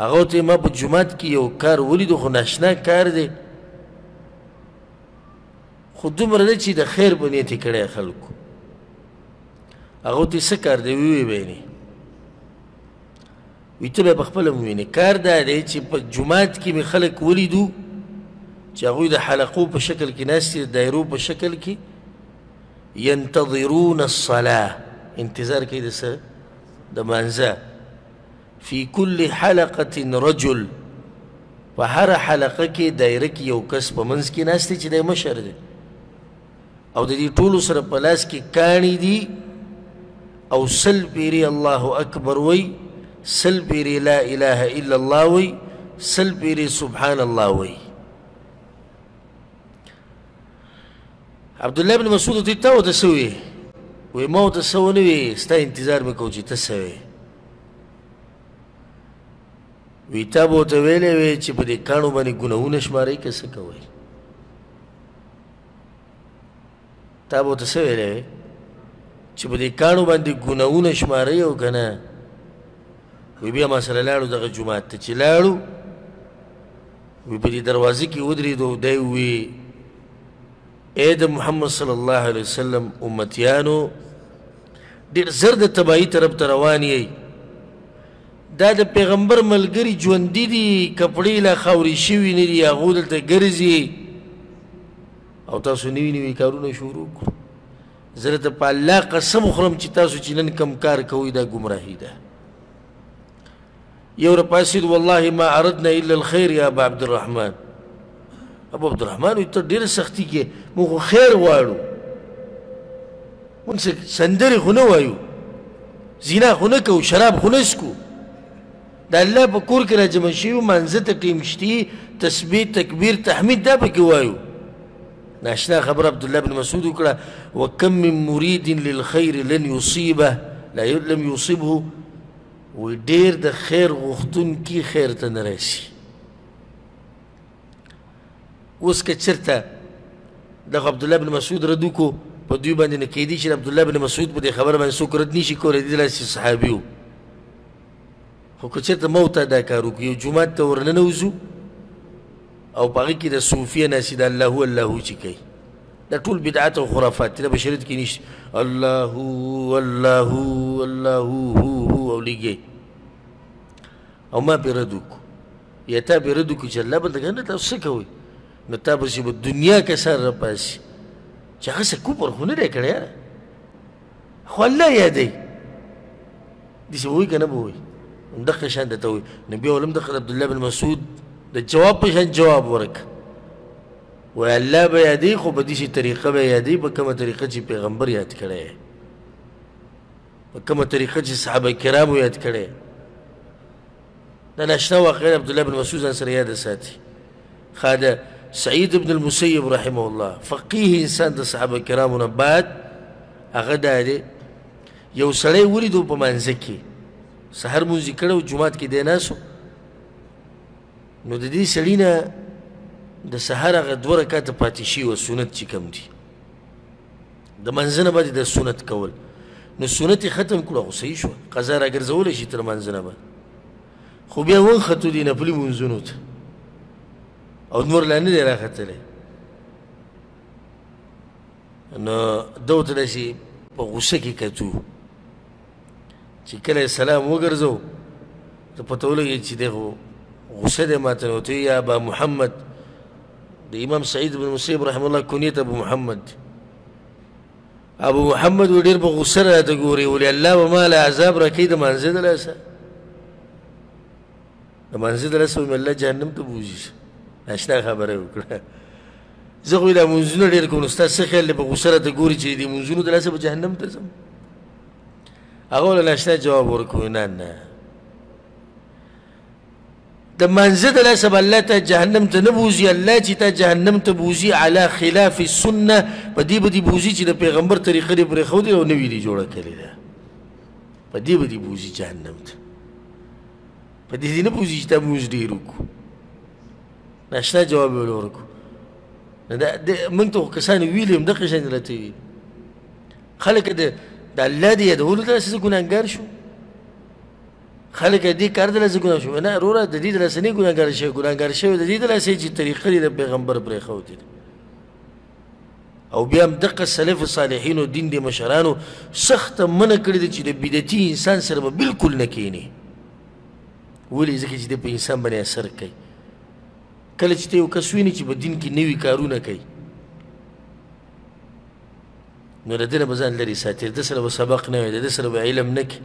هغه ته ما په جماعت کې یو کار ولید خو ناشنا کار دی خو دومره نه چې د خیر په نیت کړی خلکو هغه ته څه کار دی وی ویني وی ته به خپل ویني کار دا دی چې په جماعت کې می خلک ولیدو چې هغه د حلقو په شکل کې ناشته دایرو په شکل کې ينتظرون الصلاه انتظار کوي د سره د مانزه فی کل حلقة رجل، په هره حلقه کې، دایره کې، یو کس په منځ کې ناست دی چې دی مشر دی او د دې ټولو سره په لاس کې کاڼي دي او سل پیرې الله اکبر وایي، سل پیرې لا اله الا الله وایي، سل پیرې سبحان الله وایي. عبدالله بن مسعود ورته ته ورته څه ووې وایي ما ورته څه ونه وې ستا انتظار مې کوو چې ته څه وې وی تا به ورته ویلی وی چې په دې کاڼو باندې ګناهونه شمارئ که څه کوئ تا به ورته څه ویلی وی چې په دې کاڼو باندې ګناهونه شمارئ او که نه وی بیا ما سره لاړو دغه جومات ته چې لاړو وی په دې دروازه کې ودرېدو دی وی اې د محمد صلی الله علیه وسلم امتیانو ډېر زر د تباهي طرف ته روان یئ دا د پیغمبر ملګری ژوندي دي کپړې لا خاورې شوي نه دي هغو دلته ګرځي او تاسو نوي نوي کارونه شروع کړو زه درته په الله قسم خورم چې تاسو چې نن کم کار کوئ دا ګمراهي ده یو رپاسید والله ما اردنا الا الخير يا ابا عبد الرحمن ابو عبد الرحمن ته ډیر سختی کې موږ خیر غواړو موږ سندري خو نه وایو زنا خو نه کوو شراب خو نه سکو د الله په کور کې راجمع شوي مانځه ته ټیم شتي تسبیح تکبیر تحمید دا پکې وایو ناشنا خبر عبد الله بن مسعود وکړه وکم من مرید للخير لن يصيبه لا لم يصبه وی ډیر د خیر غوښتون کی خیر ته نه راشي اوس که چرته د عبد الله بن مسعود رد کو په دوی باندې نه کېدی چې عبد الله بن مسعود په دې خبره باندې څوک رد نشي کولای دي لاسي صحابي وو خو که چرته موت دا کار وکړي یو جومات ته ورننوځو او په هغې کې د صوفیه ناسي د الله هو الله هو چې کوي دا ټول بدعات او خرافات دي دا په شریعت کې نشته الله هو الله هو الله هو هو هو او لګي او ما پرې رد وکړو یا تا پرې رد وکړو چې الله بنده کنه تاسو څه کوئ نو تا به چې په دنیا کې سر راپاسي چې هغه څه کوپر خو نه دی کړی خو الله یادوي داسې به وایي که نه به وایي همدغه شان درته وایي نو بیا ولم دخل عبدالله بن مسعود د جواب په شان جواب ورکړه وای الله به یادی خو په دې طریقه به یادی په کومه طریقه چې پیغمبر یاد کړي په کومه طریقه چې صحابه کرامو یاد کړي دا نشنا واقعا عبد الله بن مسعود ځان سره یاد ساتي خاده سعید ابن المسیب رحمه الله فقيه انسان د صحابه کرامو نه بعد هغه دا دی یو سړی ولیدو په منځ کې سحر مونځ کړو جمعات کې دی ناسو نو د دې سړي نه د سهار هغه دوه رکعته پاتې شي او سنت چې کوم دي د منځ نه به د سنت کول نو سنت یې ختم کړو خو صحیح شوه قضا راګرځولی شي تر منځ نه به خو بیا ونښتو دي نفلي لمونځونو ته او نور لا نه دی راختلی نو ده ورته داسې په غوسه کې کتو چې کله سلام وګرځو ته پته ولګي چې دی خو غصه دی ماته نو ته یا ابا محمد د امام سعید بن مسیب رحم الله کنیت ابو محمد ابو محمد و ډېر په غصه راته ګوري ولې الله به ما له عذاب راکوي د مانځه د لاسه د مانځه د لاسه به مې الله جهنم ته بوځي اشنا خبره یې وکړه زه خو یې دا مونځونه ډېر کوم نو ستا څه خیال دی په غصه راته ګوري چې دې مونځونو د لاسه به جهنم ته ځم هغه لاشته جواب ورکوي نه نه د منځه د لاسه به الله ته جهنم ته نه بوځي الله چې ته جهنم ته بوځي علا خلاف السنه په دې به دې بوځي چې د پیغمبر طریقه دې پرې ښودې او نوي دې جوړه کړې ده په دې به دې بوځي جهنم ته په دې دې نه بوځي چې ته موږ ډېر وکړو ناشنا جواب ویل ورکو نه دا موږ ته کسان ویلې هم دغه شان راته وي خلک د د الله دی یادولو ته څه ګناهګار شو خلک دې کار د لاسه ګناه شو نه وروره د دې د لاسه نه ګناهګار شي ګناهګار شوی د دې د لاسه چې طریقه دې د پیغمبر پرې خو دي او بیا هم دغه سلف صالحین او دین دې مشرانو سخت منع کړی چې د بدعتي انسان سره به بالکل نه کینی ولې ځکه چې د په انسان باندې اثر کوي کله چې ته یو کس ویني چې په دین کې نوي کارونه کوي نو له دې نه به ځان لرې ساتي د سره به سبق نه وي د سره به علم نه کوي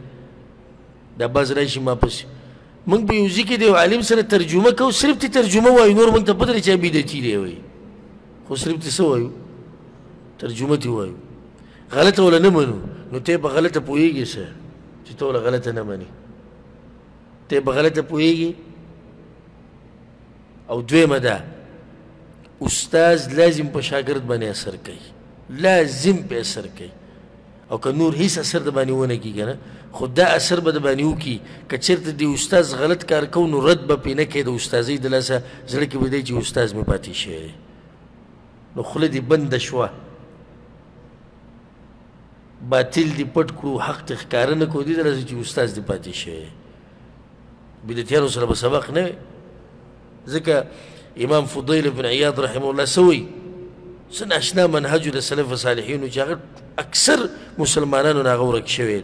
دا بعض راشي ما پسې موږ به یو ځکه د عالم سره ترجمه کوو صرف ته ترجمه وایو نور موږ ته پته لري چې بدعتي دی وایي خو صرف ته څه وایو ترجمه ته وایو غلطه ولا نه منو نو ته په غلطه پوهېږې څه چې ته ولا غلطه نه منې ته په غلطه پوهېږي او دویمه ده استاد لازم په شاګرد باندې اثر کوي لازم په اثر کوي او که نور هیڅ اثر د باندې ونه کیږي نه خو دا اثر به د باندې وکړي که چېرته د استاد غلط کار کو نو رد به پې نه کوي د استاذۍ د لاسه زړه کې به دی چې استاد مې پاتې شوی دی نو خوله دې بنده شوه باطل دی پټ کړو حق ته ښکاره نه کړو دې ته راځي چې استاد دې پاتې شي بدعتیانو سره به سبق نه وي ځکه امام فضیل بن عیاض رحمه الله څه وایي څه ناشنا منهجو د سلف صالحینو چې هغه اکثر مسلمانانو نه هغه ورک شوی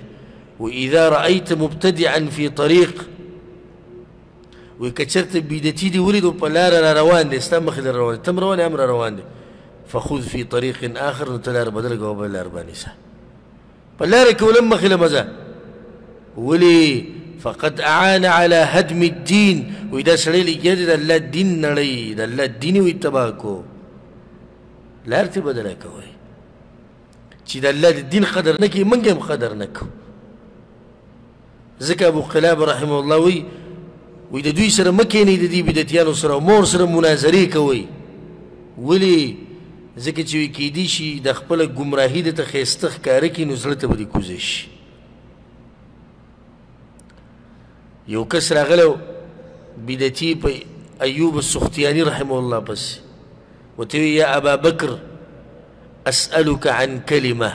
و اذا رأیت مبتدعا فی طریق وی کچرته بدعتي دی ولید په لار را روان دي ستا مخې لر روان دي تم روان هم را روان دي فخذ في طريق آخر نو تلار بدل کو بل لار باندې سه په لار کې ولم مخې لمزه ولي فقد اعان على هدم الدين واذا سړی لګیا دی د الله دین نړۍ د الله دین وي تباه کو لار ته بدل کوي چې د الله د دین قدر نه کوي منګ هم قدر نه کوي ځکه ابو قلاب رحمه الله وی وی د دوی سره مکه نه د دې بدعتیانو سره مور سره مناظره کوي ولی ځکه چې کې دي شي د خپل گمراهی د تخیستخ کار کې نزله ته بری کوزش یو کس راغلو بدعتي په ایوب السختیانی رحمه الله پس وتوی یا ابا بکر اسالک عن کلمه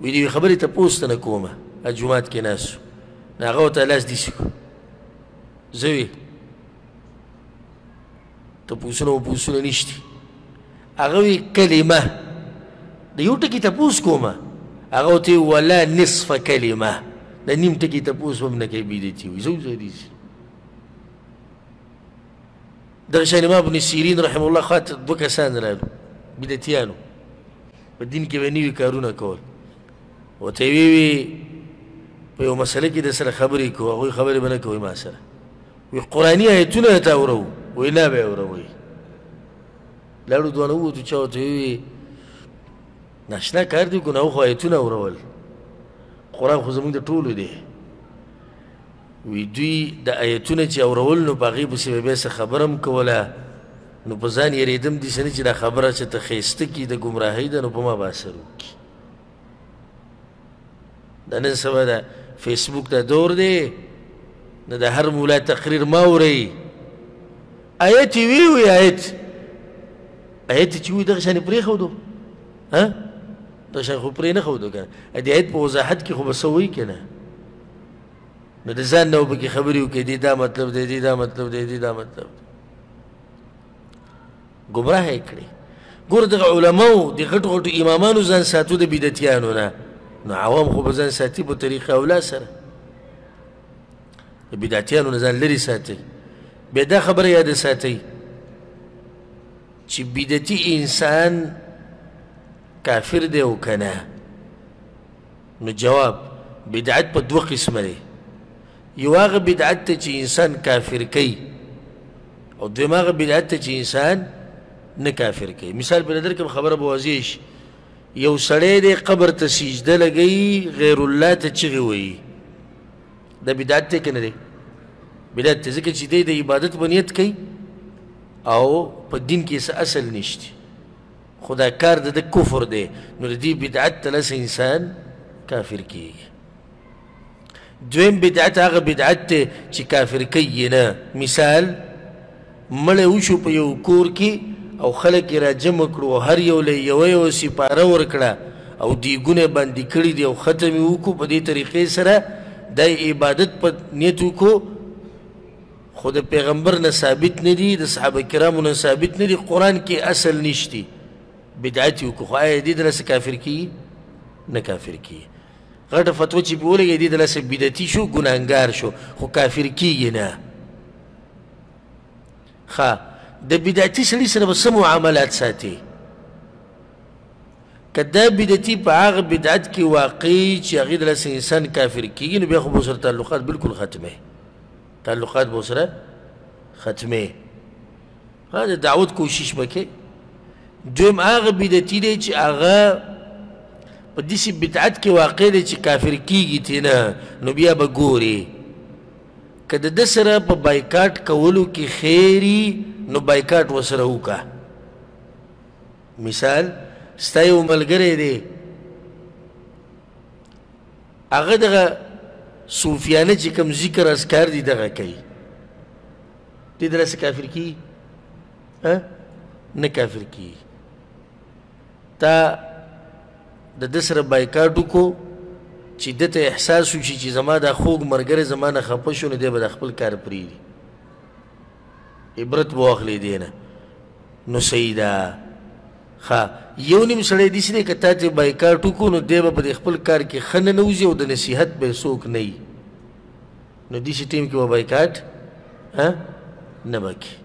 وی دی خبرې ته پوسته نه کومه جمعات کې ناس هغه ته لاس دي سکو زوی ته پوسونه او پوسونه نشتی هغه وی کلمه د یو ټکی ته پوس کومه هغه ته ولا نصف کلمه د نیم ټکی ته پوس هم نه کوي بي دي زو زو دي دغه شان امام ابن سیرین رحمه الله خواته دوه کسان رالو بدعتیانو په دین کې به نوي کارونه کول ورته یې ویې په یو مسله کې د سره خبرې کوو هغوی خبرې به نه کوي ما سره وي قرآني آیتونه راته اورو وایي نه به یې اوروئ لاړو دواړه ووتو چا ورته ویې ناشنا کار دی که نه خو آیتونه اورول قرآن خو زموږ د ټولو دی وي دوی د آیتونه چې اورول نو په هغې پسې به بیا څه خبره هم کوله نو په ځان یریدم دي سنه چې دا خبره چې ته خېسته کی د گمراهۍ ده نو په ما به اثر وکړي د نن سبا د فیسبوک دا دور دی نه د هر مولا تقریر ما اوري آیت وی وی آیت آیت چې وی دغه شان پرې خو دو ها دغه شان خو پرې نه خو دو کنه د آیت په وضاحت کې خو بسوي کنه نو د ځان نه وبکې خبرې وکړي دی دا مطلب دی دی دا مطلب دی دی دا مطلب دی ګمراه یې کړي ګوره دغه علماو د غټو غټو امامانو ځان ساتو د بدعتیانو نه نو عوام خو به ځان ساتي په طریقه اولا سره د بدعتیانو نه ځان لرې ساتي بیا دا خبره یاد ساتي چې بدعتي انسان کافر دی او که نه نو جواب، بدعت په دوه قسمه دی، یو هغه بدعت ته چې انسان کافر کوي او دویم هغه بدعت ته چې انسان نه کافر کوي. مثال پرې درکړم خبره به واضح شي. یو سړی دی قبر ته سجده لګوي غیر الله ته چغې وایي دا بدعت دی که نه دی؟ بدعت دی ځکه چې دی د عبادت په نیت کوي او په دین کې څه اصل نشته خو دا کار د ده کفر دی نو د دې بدعت ته لس انسان کافر کیږي دویم بدعت هغه بدعت دی چې کافر کوي نه مثال مړی وشو په یو کور کې او خلک یې راجمع کړو او هر یو له یوه یوه سپاره ورکړه او دیګونه یې باندې کړي دي او ختم یې وکړو په دې طریقې سره د عبادت په نیت وکړو خو د پیغمبر نه ثابت نه دي د صحابه کرامو نه ثابت نه دي قرآن کې اصل نشتی بدعت یو خو آیا دې دلاسه کافر کی نه کافر کی غټه فتوا چې په ولګې دې دلاسه بدعتي شو ګناهګار شو خو کافر کیږي نه ښه د بدعتي سړي سره به څه معاملات ساتي که دا بدعتي په هغه بدعت کې واقع چې هغې دلاسه انسان کافر کیږي نو بیا خو به سره تعلقات بلکل ختمه تعلقات به سره ختمه ها د دعوت کوشش وکړي دویم هغه بدعتي دی چې هغه په داسې بدعت کې واقع دی چې کافر کیږي ترې نه نو بیا به ګوري که د ده سره په بایکاټ کولو کې خیري نو بایکاټ ورسره وکړه مثال ستا یو ملګری دی هغه دغه صوفیانه چې کوم ذکر اذکار دي دغه کوي دې دله څه کافر کی نه کافر کی تا د ده سره بایکاټ وکړو چې ده ته احساس وشي چې زما دا خوږ ملګری زما نه خفه شو نو دی به د خپل کار پرېږدي عبرت به واخلې دی نه نو صحیح ده ښه یو نیم سړی داسې دی که تا ته بایکاټ وکړو نو دی به په دې خپل کار کې ښه ننوځي او د نصیحت به یې څوک نه وي نو داسې ټیم کې به بایکاټ نه به کوي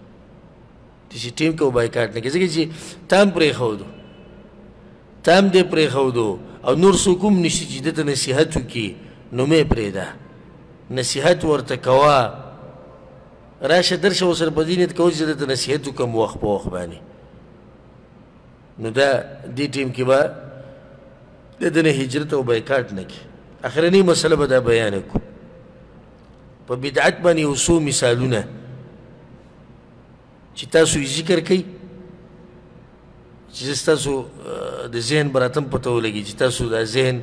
داسې ټیم کې به بایکاټ نه کوي ځکه چې تا هم پرېښودو تا هم دی پرېښودو او نور څوک هم نشته چې ده ته نصیحت وکړي نو مې پرېږده نصیحت ورته کوه راشه درشه ورسره په دې نیت کوه چې زه درته نصیحت وکړم وخت په وخت باندې نو دا دې ټیم کې به د دنه هجرت او بایکاټ نه کی اخرنی مسله به دا بیان کو په بدعت باندې اوسو مثالونه چې تاسو یې ذکر کړئ چې تاسو د ذهن براتم پته ولګي چې تاسو د ذهن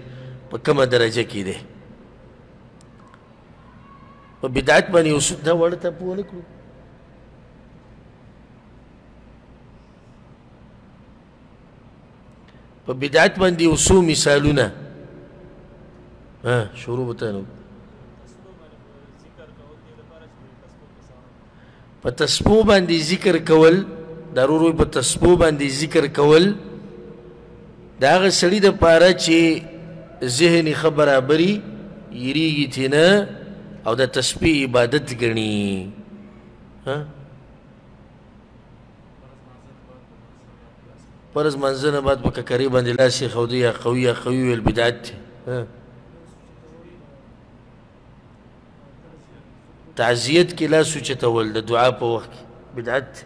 په کومه درجه کې دی په بدعت باندې اوسو دا وړته پوه نه کړو په بدعت باندې اوسو مثالونه ها شروع وتنو په تسبو باندې ذکر کول ضروري په تسبو باندې ذکر کول دا غ سړی د پاره چې ذهن خبره بري یریږي تنه او د تسبیح عبادت غني ها پرز منځنه بعد په ککری باندې لاس یې خودي یا قوي یا قوي ویل بدعت دی تعزیت کې لاس چتول د دعا په وخت بدعت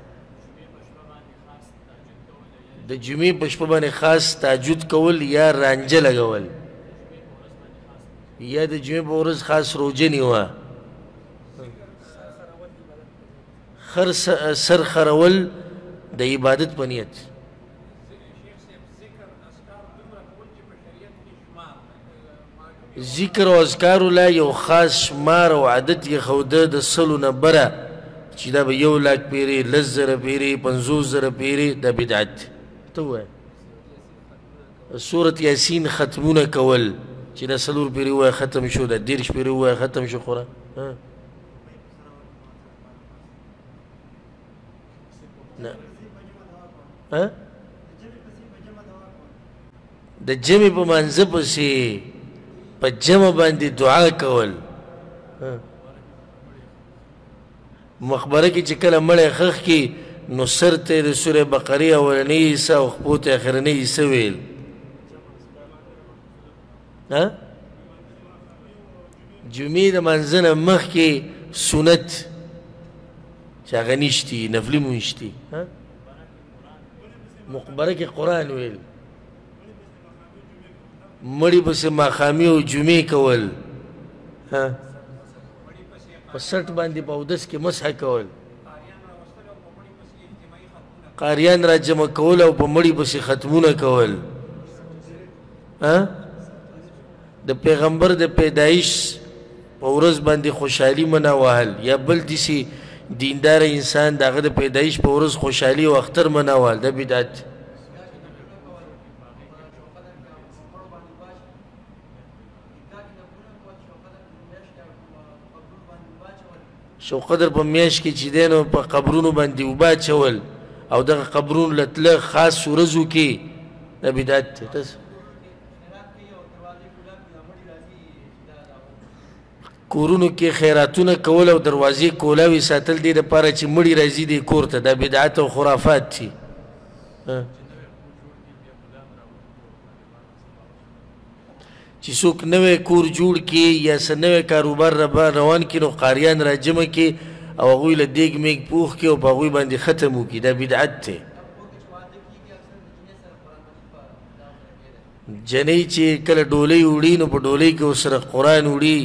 د جمعې په شپه باندې خاص تاجد کول یا رانجه لګول یا د جمعې په ورځ خاص روزه نیوه خر سر خرول د عبادت په نیت ذکر او اذکار لا یو خاص شمار او عادت یې خوده د سلو نه بره چې دا به یو لاک پیری لس زره پیری پنځوس زره پیری د بدعت ته وایي سورت یاسین ختمونه کول چې دا سلور پیری وای ختم شو دا دیرش پیری وای ختم شو قرآن نه ها د جمع په منځ پسې په جمع باندې دعا کول مخبره کې چې کله مړې خخ کې نو سر ته د سوره بقره اولنې حصہ او خپوت اخرنې حصہ ویل ها جمعې د منځنه مخ کې سنت چې هغه نشتی نفلی مونشتی ها مقبره کې قران ویل مړی پسې ماخامی او جمعې کول ها په سټ باندې په اودس کې مسح کول قاریان را جمع کول او په مړی پسې ختمونه کول ها د پیغمبر د پیدایش په ورځ باندې خوشحالي منا وهل یا بل دیسی دیندار انسان دغه د پیدایش په ورځ خوشحالي او اختر منا وهل د بدعت شو قدر په میاشت کې چې دی نو په قبرونو باندې اوبه اچول او دغه قبرونو له تله خاص ورځو کې دا بدعت دی تاسو کورونو کې خیراتونه کول او دروازې کولاوي ساتل دي د پاره چې مړی راځي دی کور ته دا بدعت او خرافات دي چی څوک نوی کور جوړ کی یا څه نوی کاروبار را روان کی نو قاریان را جمع کی او هغوی له دیګ میګ پوخ کی او په هغوی باندی ختم وکی دا بدعت دی. جنۍ چی کله ډولی وړی نو په ډولی کی ورسره قرآن وړی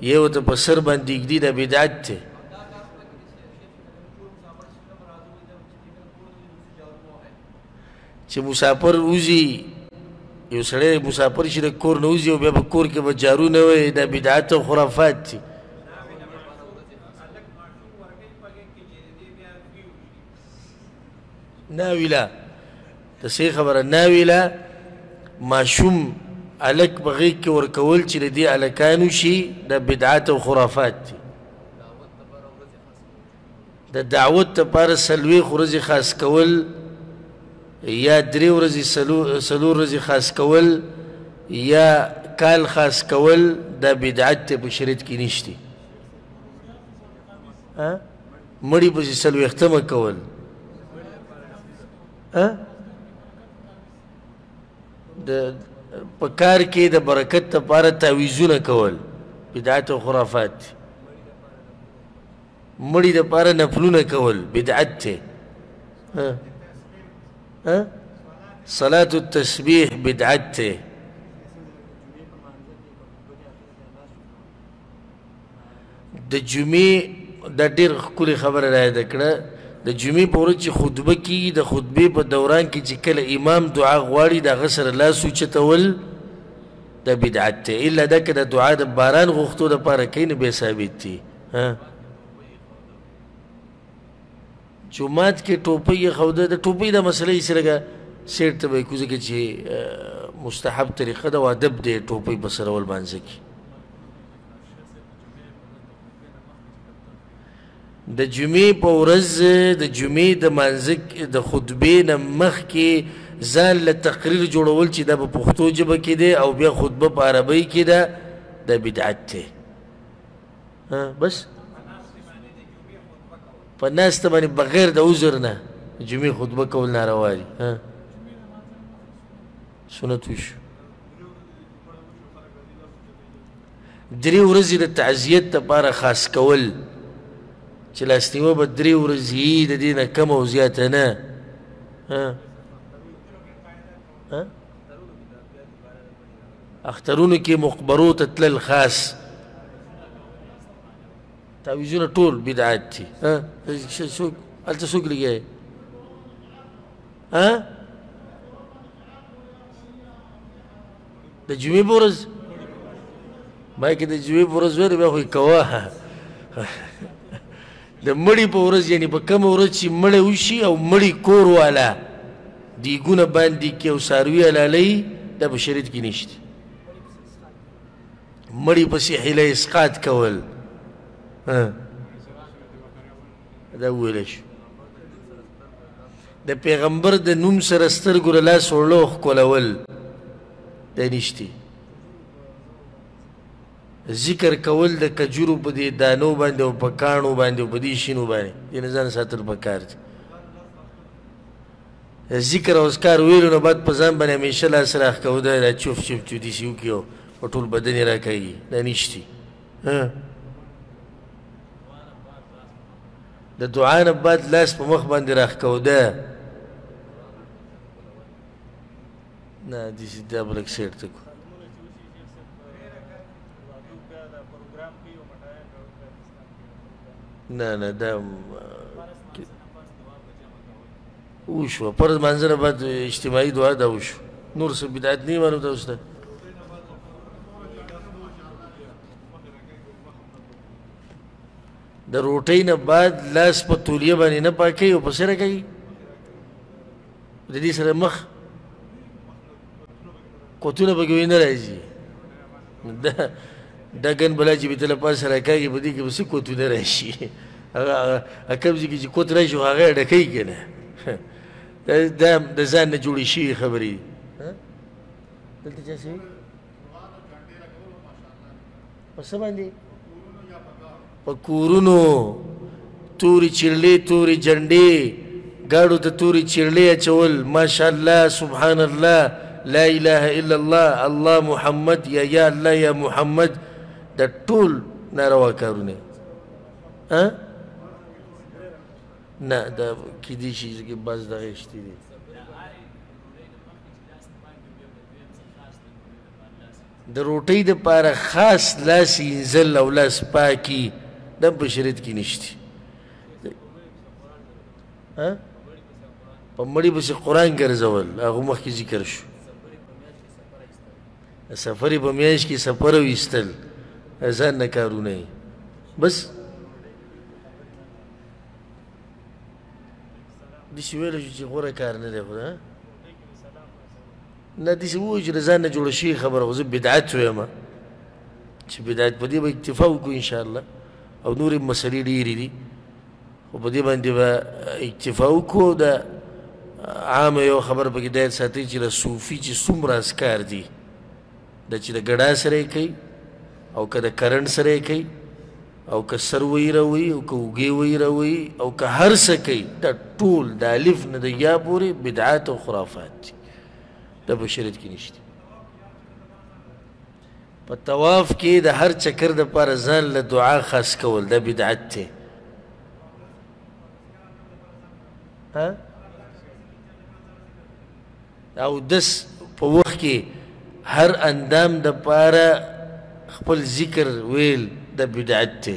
یی ورته په سر باندی ږدی دا بدعت دی. چې مسافر وځي یو سړی مسافر شي د کور نه وځي او بیا په کور کې به جارو نه وي دا بدعت او خرافات دي ناویلا د سې خبره ناویلا ماشوم الک بغي کې ورکول چې د دې الکانو شي د بدعت او خرافات دي د دعوت لپاره څلوېښت ورځې خاص کول یا درې ورځې څلور ورځې خاص کول یا کال خاص کول دا بدعت ته په شریعت کې نشته مړی پسې څلوېښتمه کول د په کار کې د برکت لپاره تعویذونه کول بدعت او خرافات دي مړي د پاره نفلونه کول بدعت ته ها ها صلاه التسبيح بدعت ته د جمعې د ډېر خولي خبره راځي د کړه د جمعې په ورځ چې خطبه کیږي د خطبې په دوران کې چې کله امام دعا غواړي د غسر لاس اوچتول دا بدعت ته الا دا که د دعا د باران غوښتو د پاره کین به ثابت دي ها جمعات کې ټوپۍ خوده د ټوپۍ د مسلې سره سیر ته به کوزه کې چې مستحب طریقه دا ادب دی ټوپۍ په سرول باندې کې د جمعې په ورځ د جمعې د مانځه د خطبې نه مخکې ځان له تقریر جوړول چې دا په پښتو ژبه کې دی او بیا خطبه په عربۍ کې ده دا بدعت دی بس په ناسته باندې بغیر د عذر نه جمعې خطبه کول ناروا دي سنت وشو درې ورځې د تعزیت لپاره خاص کول چې لاسنیوه به درې ورځې د دې نه کم او زیاته نه اخترونو کې مقبرو ته تلل خاص تعویزونه ټول بدعات دي ها څوک هلته څوک لګیایي ها د جمعې په ورځ ما کې د جمعې په ورځ ویل بیا خو یې کوه د مړي په ورځ یعنی په کوم ورځ چې مړی وشي او مړی کور والا دیګونه باندې کې او ساروی علالۍ دا په شریعت کې نشته مړی پسې حیله اسقاط کول ها دا ویل شي د پیغمبر د نوم سره سترګو له لاس وړلو ښکلول دی نشتی ذکر کول د کجورو په دې دانو باندې او په کاڼو باندې او په دې شینو باندې دې نه ځان ساتل پکار دي ذکر او اذکار ویلو نه بعد په ځان باندې همیشه لاس راښکو دا چوف چوف چو دي سیو کیو او ټول بدن یې راکاږي دا نشتی د دعا نه بعد لاس په مخ باندې راخکو ده نه د سي دا بلک سیټ ته کو نه نه دا وشوه پر لمانځه نه بعد اجتماعي دعا دا وشو نور څه بدعت نه معلوم ته اوسته د روټۍ نه بعد لاس په تولیه باندې نه پاکي او په سره کوي د دې سره مخ کوتونه به ګوینه راځي ده دا ګن بلا چې بتل پاس راکاږي په دې کې بس کوتو نه راشي هغه اکم چې چې کوت راشي هغه ډکې کنه دا دا د ځان نه جوړی شي خبرې دلته چې شي پس باندې په کورونو توري چیرلې توري جنډې ګاډو ته توري چیرلې اچول ماشاءالله سبحان الله لا اله الا الله الله محمد یا یا الله یا محمد د ټول ناروا کارونه ها نه دا کې دي شي چې بس دغه شتي دي د روټۍ د پاره خاص لاس انزل او لاس پاکي د په شریعت کې نشته ها په مړی بس قران ګرځول هغه مخکې ذکر شو سفر په میاش کې سفر وستل ځان نه کارونه بس د شویل چې غوړه کار نه دی خو نه داسې ووایي چې له ځان نه جوړه شوې خبره خو زه بدعت وایم چې بدعت په دې به اکتفا وکړو انشاءالله او نورې مسلې ډېرې دي خو په دې باندې به اکتفا وکړو د عامه یو خبر پکې دایت ساتي چې له صوفي چې څومره اسکار دي د چې د ګډا سره یې کوي او که د کرنټ سره یې کوي او که سر وی روي او که وګي وی روي او که هر څه کوي دا ټول د الف نه د یا پورې بدعات او خرافات دي د بشریت کې نشته په طواف کې د هر چکر د پر ځان له دعا خاص کول د بدعت ته ها او دس په وخت کې هر اندام د پاره خپل ذکر ویل د بدعت ته